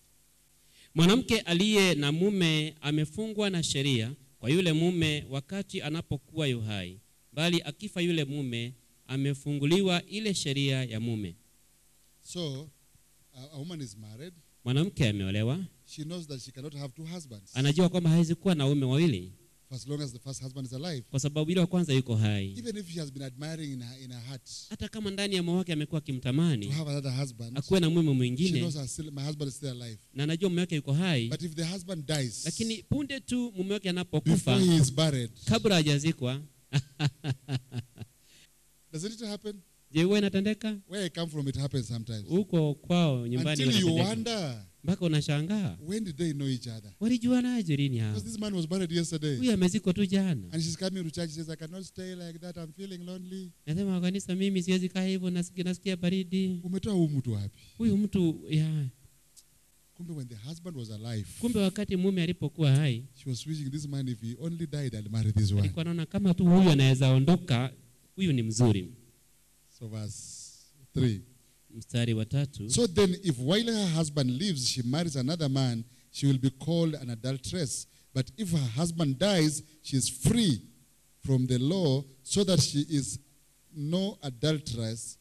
mwanamke aliye na mume amefungwa na sheria kwa yule mume wakati anapokuwa yuhai bali akifa yule mume amefunguliwa ile sheria ya mume So, a, woman is married. mwanamke ameolewa She knows that she cannot have two husbands anajua kwamba hawezi kuwa na ume wawili for as long as the first husband is alive. kwa sababu ile wa kwanza yuko hai Even if she has been admiring in her, in her heart hata kama ndani ya moyo wake amekuwa to have another husband, akuwe na mume mwingine. she knows her still, my husband is still alive. na anajua mume wake yuko hai But if the husband dies lakini punde tu mume wake before anapokufa he is buried, kabla hajazikwa <laughs> does it happen? je huwa inatendeka Where I come from, it happens sometimes. huko kwao nyumbani Until you wonder, mpaka unashangaa when did they know each other? walijuanaje lini hao Because this man was buried yesterday. huyu amezikwa tu jana And she's coming to church. She says, I cannot stay like that. I'm feeling lonely. nasema kanisa mimi siwezi kaa hivyo nasikia, nasikia baridi Umetoa huyu mtu wapi? huyu mtu ya Kumbe when the husband was alive, kumbe wakati mume alipokuwa hai she was wishing this man, if he only died, I'll marry this one. alikuwa naona kama tu huyu anaweza ondoka huyu ni mzuri So verse 3. mstari wa tatu So then, if while her husband lives, she marries another man, she will be called an adulteress. But if her husband dies, she is free from the law, so that she is no adulteress,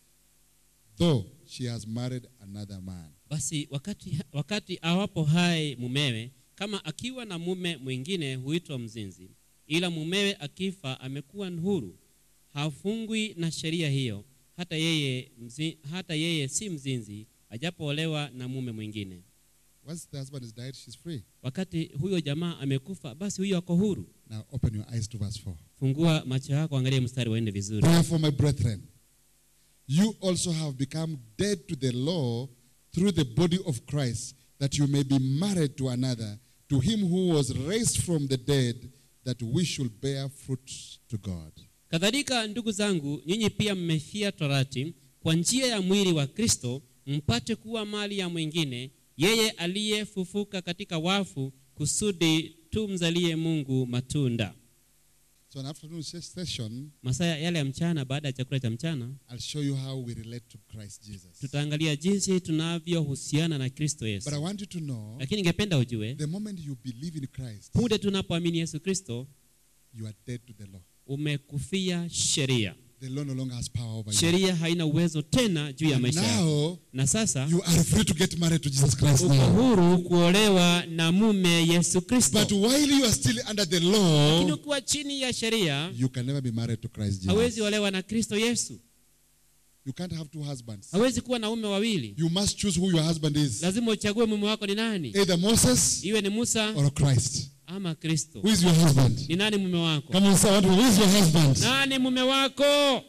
though she has married another man. basi wakati, wakati awapo hai mumewe kama akiwa na mume mwingine huitwa mzinzi ila mumewe akifa amekuwa huru hafungwi na sheria hiyo hata yeye, mzi, hata yeye si mzinzi ajapoolewa na mume mwingine Once the husband is died, she's free. wakati huyo jamaa amekufa basi huyo ako huru Now open your eyes to verse 4. fungua macho yako angalia mstari waende vizuri Therefore, my brethren, you also have become dead to the law through the body of Christ, that you may be married to another, to him who was raised from the dead, that we should bear fruit to God. Kadhalika ndugu zangu nyinyi pia mmefia torati kwa njia ya mwili wa kristo mpate kuwa mali ya mwingine yeye aliyefufuka katika wafu kusudi tumzalie mungu matunda So, an afternoon session, masaa yale ya mchana baada ya chakula cha mchana I'll show you how we relate to Christ Jesus. tutaangalia jinsi tunavyohusiana na kristo Yesu. But I want you to know lakini ningependa ujue the moment you believe in Christ, punde tunapoamini yesu kristo you are dead to the law. Umekufia sheria The law no longer has power over you. sheria haina uwezo tena juu ya maisha yako na sasa you are free to get married to Jesus Christ uko now. huru kuolewa na mume yesu kristo But while you are still under the law, lakini ukiwa chini ya sheria you can never be married to Christ Jesus. hawezi olewa na kristo yesu You can't have two husbands. hawezi kuwa na mume wawili You must choose who your husband is. lazima uchague mume wako ni nani Either Moses iwe ni musa or Christ. Ama kristo Who is your husband? ni nani mume wako Come on, someone. Who is your husband? nani mume wako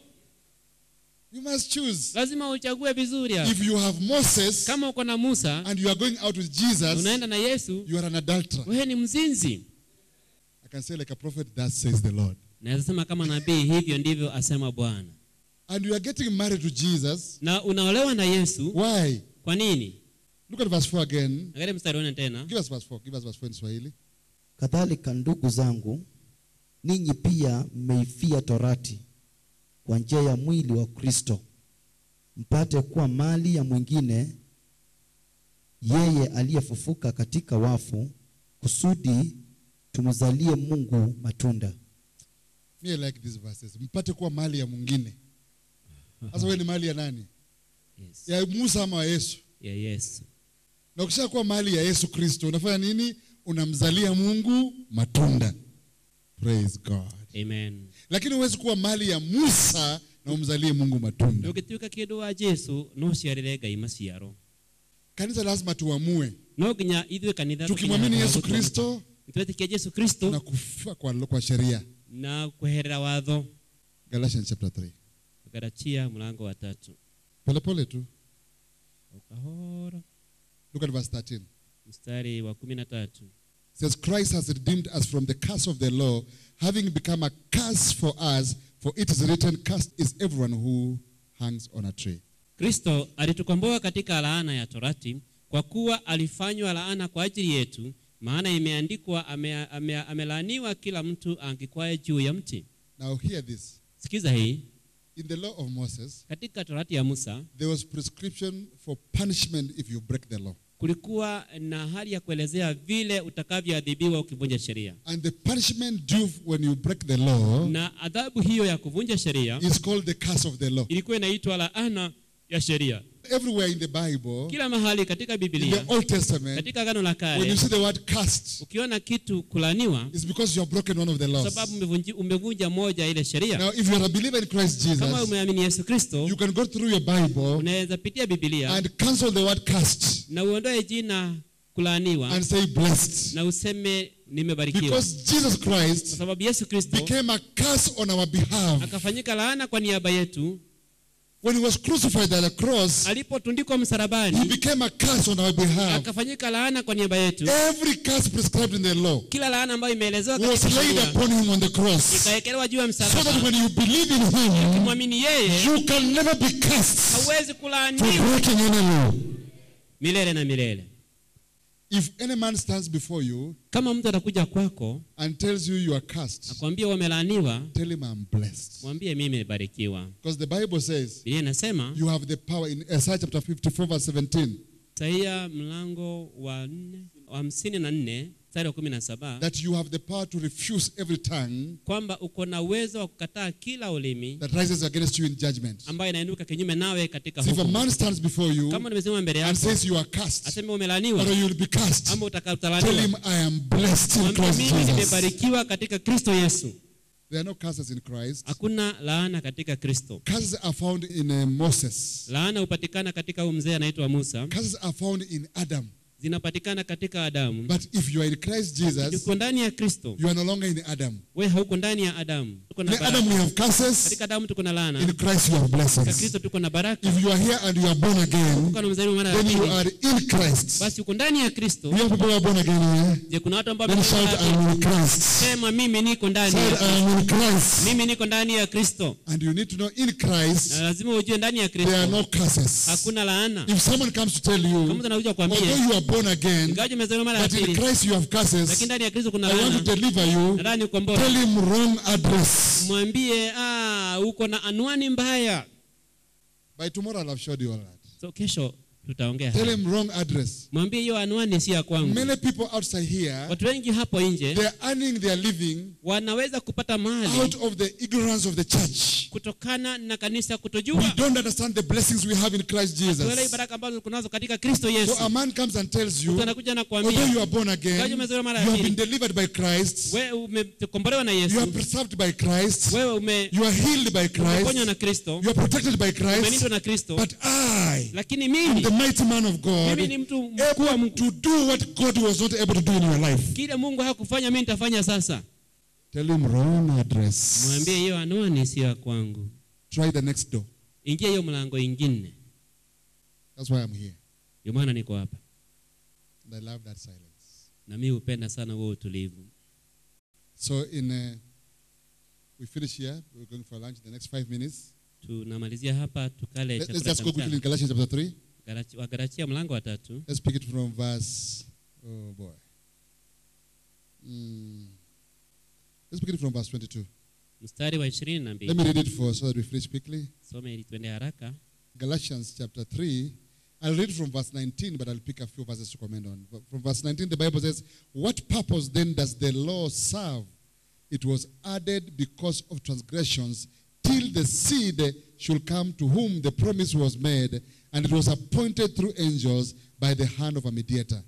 You must choose. lazima uchague vizuri hapo. If you have Moses kama uko na musa and you are going out with Jesus, unaenda na yesu you are an adulterer. wewe ni mzinzi I can say like a prophet, that says the Lord. naweza sema kama nabii hivyo ndivyo asema bwana And you are getting married to Jesus. na unaolewa na yesu Why? kwa nini Look at verse 4 again. angalia mstari one tena Give us verse 4. Give us verse 4 in Swahili. Kadhalika ndugu zangu ninyi pia mmeifia torati kwa njia ya mwili wa kristo mpate kuwa mali ya mwingine yeye aliyefufuka katika wafu kusudi tumzalie mungu matunda Me like these verses. Mpate kuwa mali ya mwingine. Sasa wewe ni mali ya nani? yes. Ya Musa ama wa Yesu? ya yesu Na ukishakuwa mali ya Yesu Kristo, unafanya nini? Unamzalia Mungu matunda. Praise God. amen Lakini huwezi kuwa mali ya Musa na umzalie Mungu matunda. Ugituika kindu wa jesu no ciarire ngai maciaro Kanisa lazima tuamue. no ginya ithwe kanitha Tukimwamini Yesu Kristo twetĩkia Yesu kristo na kufa kwa, kwa sheria. na kweherera watho Galatians chapter 3. galatia mlango wa tatu Polepole tu. ukahora Look at verse 13. Mstari wa kumi na tatu says Christ has redeemed us from the curse of the law, having become a curse for us, for it is written, Cursed is everyone who hangs on a tree. kristo alitukomboa katika laana ya torati kwa kuwa alifanywa laana kwa ajili yetu maana imeandikwa ame- ame- amelaaniwa kila mtu angikwaye juu ya mti Now hear this. sikiza hii In the law of Moses, katika torati ya musa there was prescription for punishment if you break the law. Kulikuwa na hali ya kuelezea vile utakavyoadhibiwa ukivunja sheria And the punishment due when you break the law na adhabu hiyo ya kuvunja sheria is called the curse of the law. ilikuwa inaitwa laana ya sheria Everywhere in the Bible, kila mahali katika in the Old Testament, katika agano la when you see the word cursed, ukiona kitu kulaniwa it's because you have broken one of the laws. sababu umevunja moja ile sheria Now, if you are a believer in Christ kama Jesus, umeamini yesu kristo you can go through your Bible unaweza pitia biblia and cancel the word cursed na uondoe jina kulaaniwa and say blessed. na useme nimebarikiwa Because Jesus kwa Christ sababu yesu kristo became a curse on our behalf. akafanyika laana kwa niaba yetu When he was crucified at the cross, alipotundikwa he became a curse on our behalf. akafanyika laana kwa niaba yetu Every curse prescribed in the law kila laana ambayo imeelezewa was laid upon him on the cross. ikawekelewa juu ya So that when you believe in him, ukimwamini yeye you can never be cursed hauwezi for breaking any law. milele na milele If any man stands before you, kama mtu atakuja kwako and tells you you are cursed, akwambia umelaaniwa, tell him I'm blessed. Mwambie mimi nimebarikiwa. Because the Bible says, Biblia inasema, you have the power in Isaiah chapter 54 verse 17. wa mlango wa 54 mstari wa that you have the power to refuse every tongue kwamba uko na uwezo wa kukataa kila ulimi that rises against you in judgment. ambayo inainuka kinyume nawe katika So if a man stands before you kama nimesema mbele and says you are cursed aseme or you will be cursed, ama tell him I am blessed in Christ Jesus. nimebarikiwa katika kristo yesu There are no curses in Christ. hakuna laana katika kristo Curses are found in uh, Moses. laana hupatikana katika huyu mzee anaitwa musa Curses are found in Adam. Zinapatikana katika adamu But if you are in Christ Jesus, uko ndani ya kristo you are no longer in Adam. Wewe hauko ndani ya adamu tuko na In Adam we have curses. katika adamu tuko na laana In Christ you have blessings. katika kristo tuko na baraka If you are here and you are born again, uko na mzaliwa mara ya then you are in Christ. basi uko ndani ya kristo You have people are born again je kuna watu ambao Then shout, wamekuja I am in Christ. sema mimi niko ndani ya I am in Christ. mimi niko ndani ya kristo And you need to know in Christ, na lazima ujue ndani ya Kristo. there are no curses. hakuna laana If someone comes to tell kama you, mtu anakuja although you are born again, but in Christ you have curses, I want to deliver you. Tell him wrong address. mwambie ah uko na anwani mbaya By tomorrow I'll have showed you all that. so kesho tutaongea Tell him wrong address. mwambie hiyo anwani si ya kwangu. Many people outside here, watu wengi hapo nje they are earning their living wanaweza kupata mali out of the ignorance of the church. kutokana na kanisa We kutojua don't understand the blessings we have in Christ Jesus. baraka ambazo katika kristo yesu. So a man comes and tells you, anakuja na although you are born again, you umezaliwa mara ya have been delivered by Christ, wewe umekombolewa na you are preserved by Christ, wewe ume- you are healed by umeponywa Christ, na kristo. You are protected by Christ, umelindwa na kristo. But I lakini mimi mighty man of God able to do what God was not able to do in your life. Kile Mungu hakufanya mimi nitafanya sasa. Tell him wrong address. Mwambie hiyo anwani sio ya kwangu. Try the next door. Ingia hiyo mlango ingine. That's why I'm here. Ndio maana niko hapa. And I love that silence. Na mimi hupenda sana huo utulivu. So in uh, we finish here. We're going for lunch in the next five minutes. Tunamalizia hapa tukale chakula. Let's just go quickly in Galatians chapter 3. Wagalatia mlango wa tatu Let's pick it from verse. Oh boy. Mm. Let's pick it from verse 22. mstari wa ishirini na Let me read it for so that we finish quickly. some ili haraka Galatians chapter 3. I'll read from verse 19, but I'll pick a few verses to comment on. But From verse 19, the Bible says, What purpose then does the law serve it was added because of transgressions, till the seed should come to whom the promise was made, and it was appointed through angels by the hand of a mediator.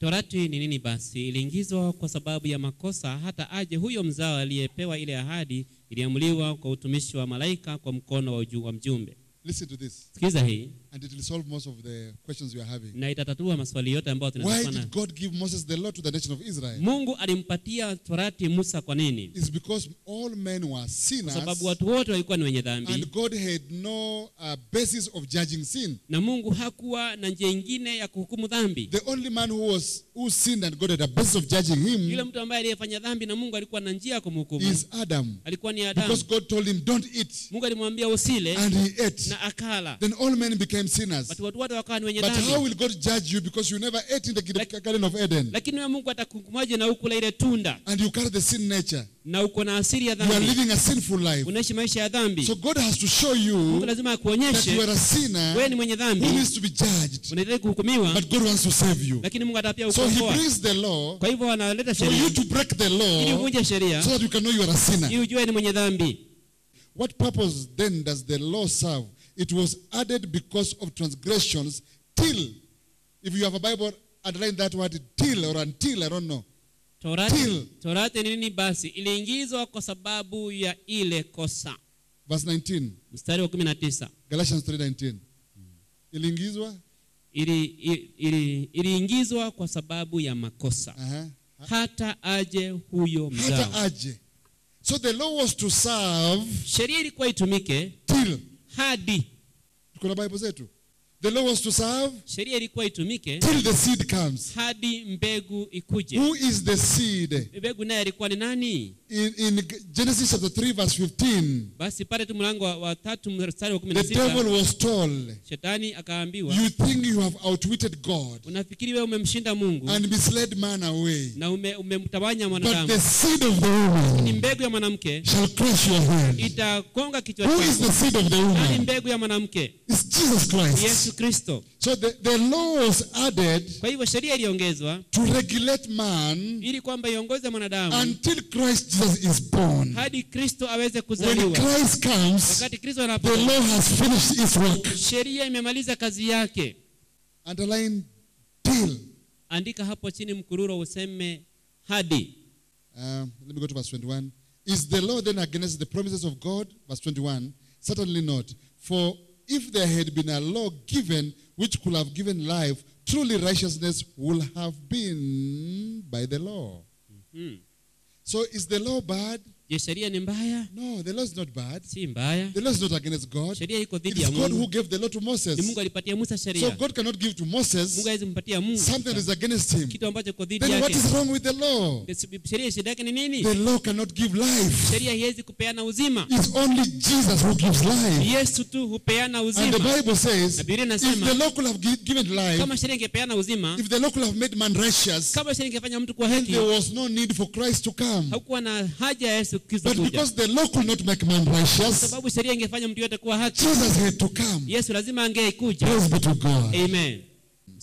torati ni nini basi? Iliingizwa kwa sababu ya makosa hata aje huyo mzao aliyepewa ile ahadi iliamuliwa kwa utumishi wa malaika kwa mkono wa, mjumbe. Listen to this, sikiza hii and it will solve most of the questions we are having. na itatatua maswali yote ambayo Why did God give Moses the law to the nation of Israel? mungu alimpatia torati musa kwa nini It's because all men were kwa sinners, sababu watu wote walikuwa ni wenye dhambi and God had no uh, basis of judging sin. na mungu hakuwa na njia ingine ya kuhukumu dhambi The only man who was who sinned and God had a basis of judging yule mtu ambaye aliyefanya dhambi na mungu alikuwa na njia ya kumhukumu is Adam, alikuwa ni Adam. because God told him, "Don't eat," mungu alimwambia usile and he ate. na akala Then all men became sinners. But, how will God judge you because you never ate in the Garden of Eden lakini wewe mungu atakuhukumaje na ukula ile tunda and you carry the sin nature? na uko na asili ya You are living a sinful life. unaishi maisha ya dhambi So God has to show mungu you lazima that you are a sinner wewe ni mwenye who needs to be judged, unahitaji kuhukumiwa but God wants to save you. lakini mungu atapia So He brings the law kwa hivyo analeta for you to break the ili law uvunje sheria so that you can know you are a sinner. ili ujue ni mwenye dhambi What purpose then does the law serve? It was added because of transgressions till. If you have a Bible, underline that word till or until, I don't know. torati, Till. torati ni nini basi iliingizwa kwa sababu ya ile kosa Verse 19, mstari wa kumi na tisa Galatians 3:19. Iliingizwa? ili, ili, ili, iliingizwa kwa sababu ya makosa Uh-huh. hata aje huyo Hata mzao aje. So the law was to serve sheria ilikuwa itumike till. Hadi Tuko na Bible zetu. The law was to serve sheria ilikuwa itumike till the seed comes. hadi mbegu ikuje Who is the seed? mbegu naye alikuwa ni nani In, in Genesis chapter 3 verse 15, basi pale tu mlango wa, wa tatu mstari wa kumi na the devil was told, shetani akaambiwa You think you have outwitted God unafikiri wewe umemshinda mungu and misled man away. na ume- umemtawanya But mwanadamu the seed of the ni woman mbegu ya mwanamke shall crush your head. itakonga kichwa Who is the seed of the woman? woman? mbegu ya mwanamke It's Jesus Christ. yesu kristo So the, the law was added kwa hivyo sheria iliongezwa to regulate man ili kwamba iongoze mwanadamu until Christ Jesus is born. hadi kristo aweze kuzaliwa. When Christ comes, wakati kristo anapokuja, the law has finished its work. sheria imemaliza kazi yake Underline till. andika hapo chini mkururo useme hadi Um, let me go to verse 21. Is the law then against the promises of God? Verse 21. Certainly not. For if there had been a law given which could have given life, truly righteousness would have been by the law. Hmm. So is the law bad? Je sheria ni mbaya No, the law is not bad. si mbaya The law is not against God. sheria iko dhidi ya mungu God who gave the law to ni Moses. mungu alipatia musa sheria So God cannot give to Moses mungu hawezi kumpatia mungu something that is against him. kitu ambacho kiko dhidi Then what is wrong with the law? sheria shida yake ni nini The law cannot give life. sheria haiwezi kupeana uzima It's only Jesus who gives life. yesu tu hupeana uzima And the Bible says, Na Biblia if the law could have given life, kama sheria ingepeana uzima if the law could have made man righteous, kama sheria ingefanya mtu kuwa haki there was no need for Christ to come. hakuwa na haja ya yesu kristo But because the law could not make man righteous, sababu sheria ingefanya mtu yote kuwa haki Jesus had to come. yesu lazima angeikuja Praise be to God. amen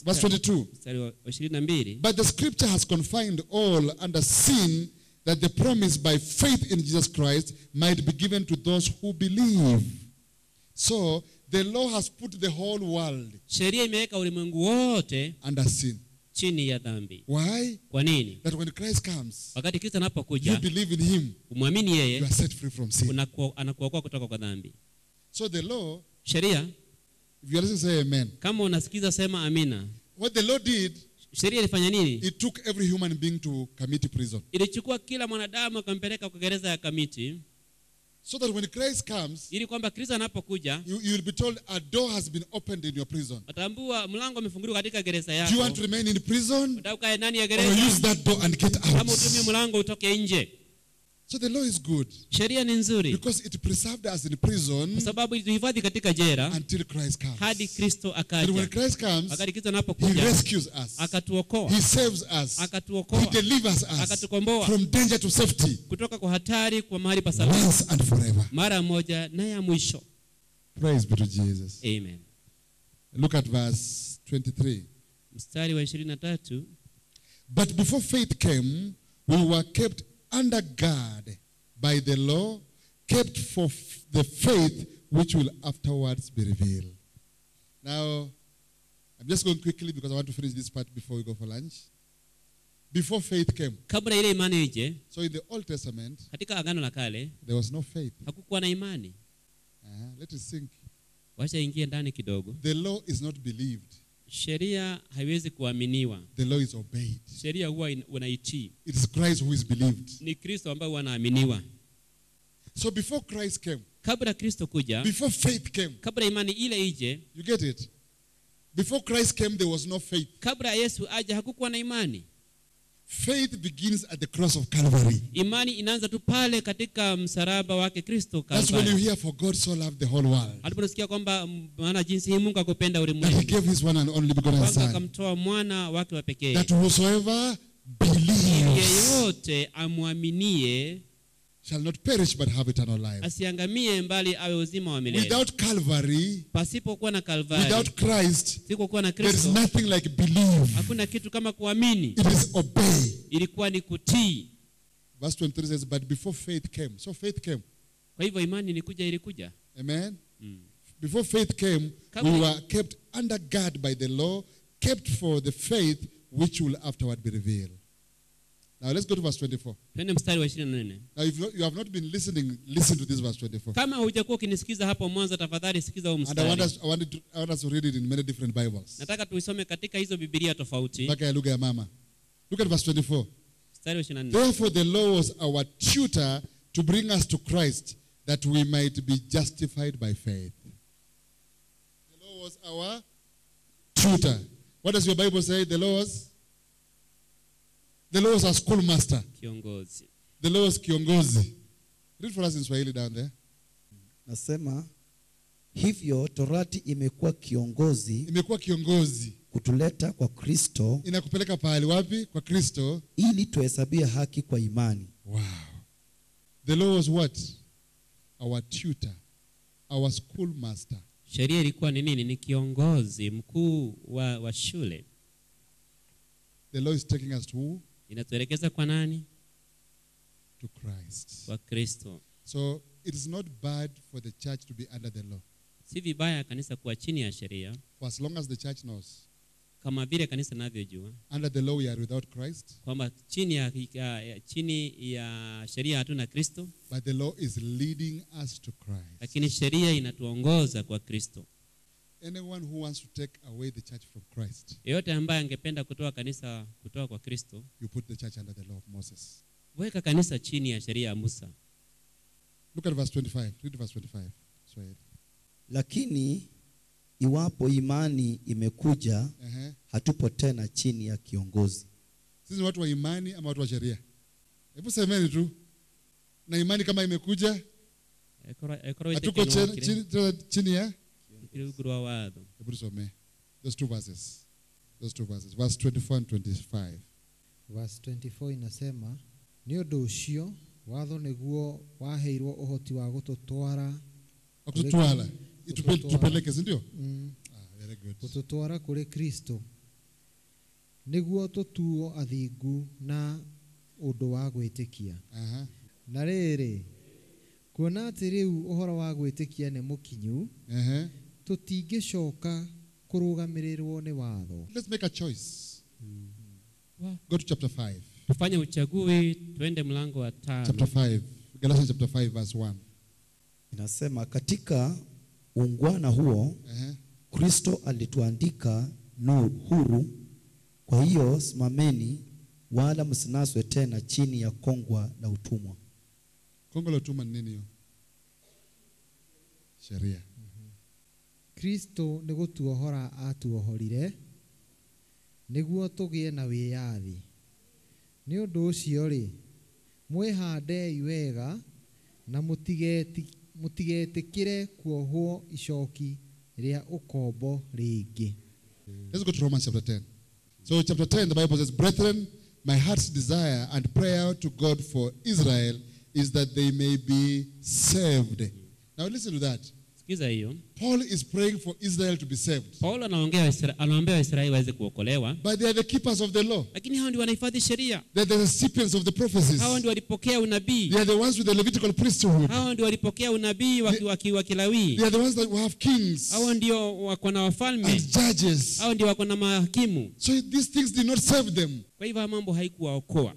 Verse 22. mstari wa ishirini na mbili But the scripture has confined all under sin that the promise by faith in Jesus Christ might be given to those who believe. So the law has put the whole world sheria imeweka ulimwengu wote under sin. Chini ya dhambi Why? kwa nini That when Christ comes, wakati kristo you anapokuja believe in him, umwamini you yeye are set free from sin. unakuwa- anakuokoa kutoka kwa dhambi So the law, sheria if you are listening, say amen. kama unasikiza sema amina What the law did, sheria ilifanya nini it took every human being to commit prison. ilichukua kila mwanadamu akampeleka kwa gereza ya kamiti So that when Christ comes, ili kwamba kristo anapokuja you, you will be told a door has been opened in your prison. watambua mlango umefunguliwa katika gereza Do you yako want to remain in prison Unataka ukae ndani ya or gereza use that door and get kama out? utumie mlango utoke nje So the law is good sheria ni nzuri because it preserved us in prison kwa sababu ilituhifadhi katika jera until Christ comes. hadi kristo And when Christ comes, wakati kristo He rescues us. akatuokoa He saves us. He delivers us akatukomboa from danger to safety kutoka kwa hatari kwa mahali pa salama once and forever. mara moja na ya mwisho Praise be to Jesus. amen Look at verse 23. mstari wa ishirini na tatu But before faith came, we were kept under guard by the law, kept for f- the faith which will afterwards be revealed. Now, I'm just going quickly because I want to finish this part before we go for lunch. Before faith came, kabla ile imani ije so in the Old Testament, katika agano la kale there was no faith. hakukuwa na imani Uh-huh. Let it sink. wacha ingie ndani kidogo The law is not believed, sheria haiwezi kuaminiwa the law is obeyed. sheria huwa unaitii It is Christ who is believed. ni kristo ambaye wanaaminiwa. anaaminiwa So before Christ came, kabla kristo kuja before faith came, kabla imani ile ije you get it? Before Christ came, there was no faith. kabla yesu aje hakukuwa na imani Faith begins at the cross of Calvary. imani inaanza tu pale katika msalaba wake kristo That's when you hear, For God so loved the whole world. Aliposikia kwamba mm, maana jinsi hii mungu akupenda that he gave his one and only begotten Son, akamtoa mwana wake wa pekee. That whosoever believes. Yeyote amwaminie shall not perish but have eternal life. asiangamie mbali awe uzima wa milele Without Calvary, pasipokuwa na kalvari without Christ, na there is nothing like believe. hakuna kitu kama kuamini It is obey. ilikuwa ni kutii Verse 23 says, But before faith came, so faith came. kwa hivyo imani ilikuja ilikuja Amen. mm. Before faith came, Kabla- we were kept under guard by the law, kept for the faith which will afterward be revealed. Now let's go to verse 24. twende mstari wa ishirini na nne Now, if you you have not been listening, listen to this verse 24. kama hujakuwa ukinisikiza hapo mwanzo tafadhali sikiza huu And I want, mstari us, I, want to, I want us to read it in many different Bibles. nataka tuisome katika hizo bibilia tofauti Mpaka ya lugha ya mama. Look at verse 24. mstari wa ishirini na nne Therefore, the law was our tutor to bring us to Christ, that we might be justified by faith. The law was our tutor. What does your Bible say? The law was? The Lord was a schoolmaster. kiongozi The Lord was kiongozi. Read for us in Swahili down there. Nasema hivyo torati imekuwa kiongozi Imekuwa kiongozi. kutuleta kwa Kristo Inakupeleka pahali wapi? Kwa Kristo. ili tuhesabie haki kwa imani. Wow. The law was what? Our tutor. Our schoolmaster. sheria ilikuwa ni nini ni kiongozi mkuu wa, wa shule The law is taking us to who? Inatuelekeza kwa nani? To Christ. kwa kristo. So it is not bad for the church to be under the law. si vibaya kanisa kuwa chini ya sheria For as long as the church knows, kama vile kanisa navyojua under the law we are without Christ, kwamba chini ya, ya, chini ya sheria hatuna kristo. But the law is leading us to Christ. lakini sheria inatuongoza kwa kristo Anyone who wants to take away the church from Christ, yeyote ambaye angependa kutoa kanisa kutoka kwa kristo you put the church under the law of Moses. weka kanisa chini ya sheria ya musa Look at verse 25. Read verse 25. Swahili. Lakini iwapo imani imekuja, Uh-huh. hatupo tena chini ya kiongozi. Sisi ni watu wa imani ama watu wa sheria? Hebu semeni tu. Na imani kama imekuja, Ekora- ekora hatuko witekenwa chini, kire- chini, tena chini ya kire of tusomee. Those two verses. Those two verses. Verse 24 and 25. verse 24 inasema nĩ ũndũ ũcio watho nĩguo waheirwo ũhoti wa gũtũtwara Kututwala. Tupeleke, si ndio? mm, Ah, very good. gũtũtwara kũrĩ kristo nĩguo tũtuo athingu na ũndũ wa gwĩtĩkia Aha. na rĩrĩ kuona atĩ rĩu ũhoro wa gwĩtĩkia nĩ mũkinyu Uh-huh. ni watho Let's make a choice. Wow. Go to chapter 5. tufanye uchagui twende mlango wa 5 Chapter 5. Galatians chapter 5, verse 1. Inasema katika ungwana huo. Kristo alituandika nu huru. Kwa hiyo simameni, wala msinaswe tena chini ya kongwa la utumwa. Kongwa la utumwa ni nini hiyo? Sheria. Kristo nĩ gũtuohora atuohorire nĩguo tũgĩe na wĩyathi nĩ ũndũ ũcio-rĩ mwĩhandei wega na mũtigetĩkĩre kuohwo icoki rĩa ũkombo rĩngĩ Let's go to Romans chapter 10. So, chapter 10, the Bible says, Brethren, my heart's desire and prayer to God for Israel is that they may be saved. Now, listen to that. Sikiza hiyo Paul is praying for Israel to be saved. paulo anaongea waisraeli waweze kuokolewa But they are the keepers of the law. lakini hao ndio wanahifadhi sheria They are the recipients of the prophecies. hao ndio walipokea unabii They are the ones with the Levitical priesthood. hao ndio walipokea unabii wa waki, wa ki- They are the ones that have kings hao ndio wako na wafalme and judges. hao ndio wako na mahakimu So these things did not save them. kwa hivyo mambo haikuwaokoa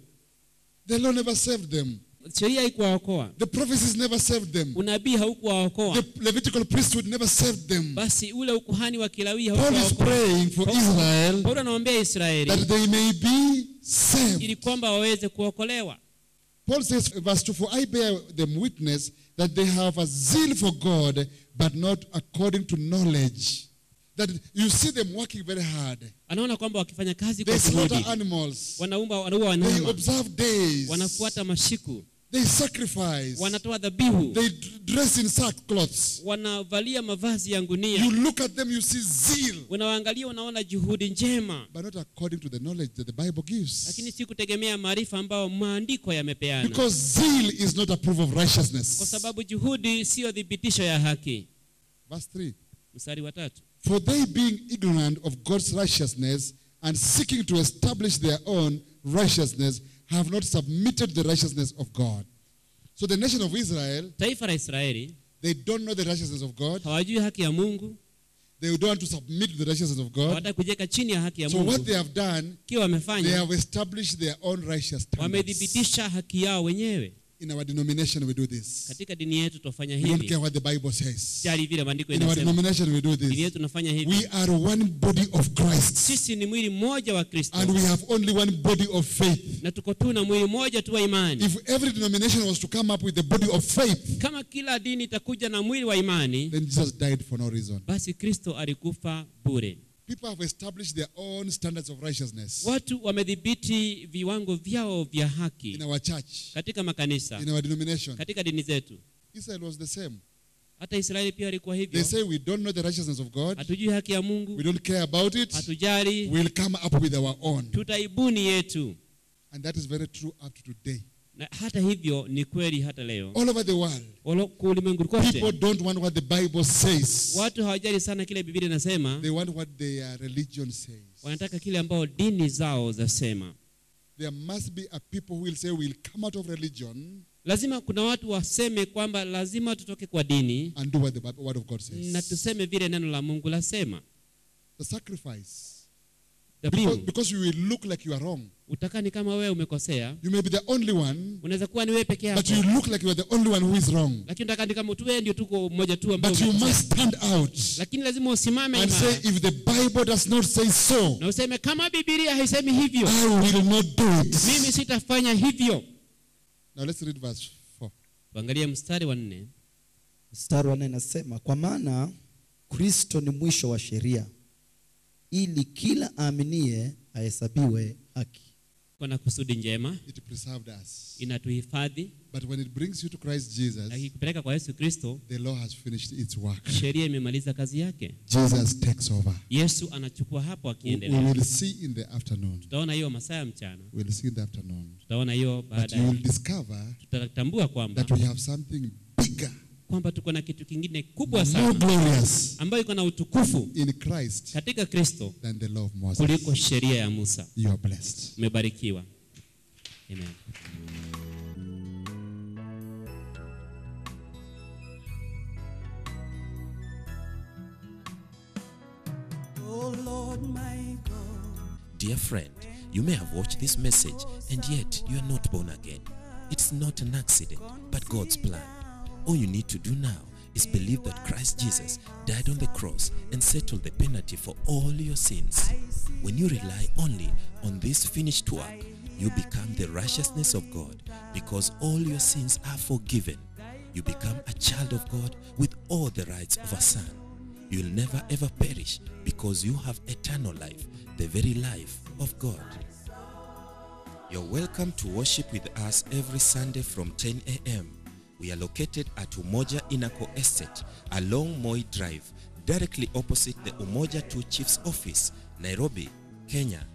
The law never saved them. Sheria haikuwaokoa The prophecies never saved them. unabii haukuwaokoa The Levitical priesthood never saved them. basi ule ukuhani wa kilawii Paul is praying for Israel paulo anaombea israeli that they may be saved. ili kwamba waweze kuokolewa Paul says, verse 2 For I bear them witness that they have a zeal for God, but not according to knowledge. That you see them working very hard. anaona kwamba wakifanya kazi They kwa juhudi slaughter animals, wanaumba wanaua they wanyama observe days, wanafuata mashiku they sacrifice, wanatoa dhabihu. They dress in sackcloths. wanavalia mavazi ya ngunia. You look at them, you see zeal, unawaangalia unaona juhudi njema. But not according to the knowledge that the Bible gives. lakini si kutegemea maarifa ambayo maandiko yamepeana. Because zeal is not a proof of kwa righteousness. sababu juhudi siyo thibitisho ya haki. Verse 3 mstari wa tatu. For they being ignorant of God's righteousness and seeking to establish their own righteousness have not submitted the righteousness of God. So the nation of Israel, taifa la israeli they don't know the righteousness of God. hawajui haki ya mungu They don't want to submit to the righteousness of God. hawataka kujiweka chini ya haki ya So what they have done, kiwa they have established their own righteous standards. wamethibitisha haki yao wenyewe In our denomination, we do this. katika dini yetu tunafanya We don't care what the Bible says. jali vile maandiko In our denomination, we do this. dini yetu tunafanya hivi We are one body of Christ. sisi ni mwili mmoja wa kristo And we have only one body of faith. na tuko tu na mwili mmoja tu wa imani If every denomination was to come up with the body of faith, kama kila dini itakuja na mwili wa imani then Jesus died for no reason. basi kristo alikufa bure People have established their own standards of righteousness watu wamedhibiti viwango vyao vya haki in our church, katika makanisa in our denomination. katika dini zetu Israel was the same. hata israeli pia walikuwa They say we don't know the righteousness of God, hatujui haki ya we don't care about it, hatujali we'll come up with our own. tutaibuni yetu And that is very true up to today. Na hata hivyo ni kweli hata leo All over the world, kwa ulimwengu people don't want what the Bible says, watu hawajali sana kile biblia inasema they want what their religion says. wanataka kile ambao dini zao zasema There must be a people who will say, We'll come out of religion lazima kuna watu waseme kwamba lazima tutoke kwa dini and do what the word of God says. na tuseme vile neno la mungu lasema The sacrifice. The Because, because you will look like you are wrong. Utakaa ni kama wewe umekosea. You may be the only one, unaweza kuwa ni wewe peke but you look like you are the only one who is wrong. lakini utakani kama tu wewe ndio tuko mmoja tu ambao But you must stand out lakini lazima usimame and say, if the Bible does not say so, na useme kama biblia haisemi hivyo I will not do it. mimi sitafanya hivyo. Now let's read verse 4. tuangalie mstari wa 4 mstari wa 4 nasema kwa maana kristo ni mwisho wa sheria ili kila aaminie ahesabiwe haki kuna kusudi njema It preserved us. inatuhifadhi But when it brings you to Christ Jesus, na ikikupeleka kwa yesu kristo the law has finished its work. sheria imemaliza kazi yake Jesus takes over. yesu anachukua hapo We we will see in the afternoon. tutaona hiyo masaa ya mchana We'll see in the afternoon. tutaona hiyo But you will discover tutatambua kwamba that we have something bigger, kwamba tuko na kitu kingine kubwa sana glorious ambayo iko na utukufu in Christ katika kristo than the law of Moses. kuliko sheria ya musa You are blessed. umebarikiwa amen Oh Lord my God. Dear friend, you may have watched this message and yet you are not born again. It's not an accident, but God's plan. All you need to do now is believe that Christ Jesus died on the cross and settled the penalty for all your sins. When you rely only on this finished work, you become the righteousness of God because all your sins are forgiven. You become a child of God with all the rights of a son. You'll never ever perish because you have eternal life, the very life of God. You're welcome to worship with us every Sunday from 10 a.m. We are located at Umoja Inako Estate along Moi Drive, directly opposite the Umoja 2 Chief's office, Nairobi, Kenya.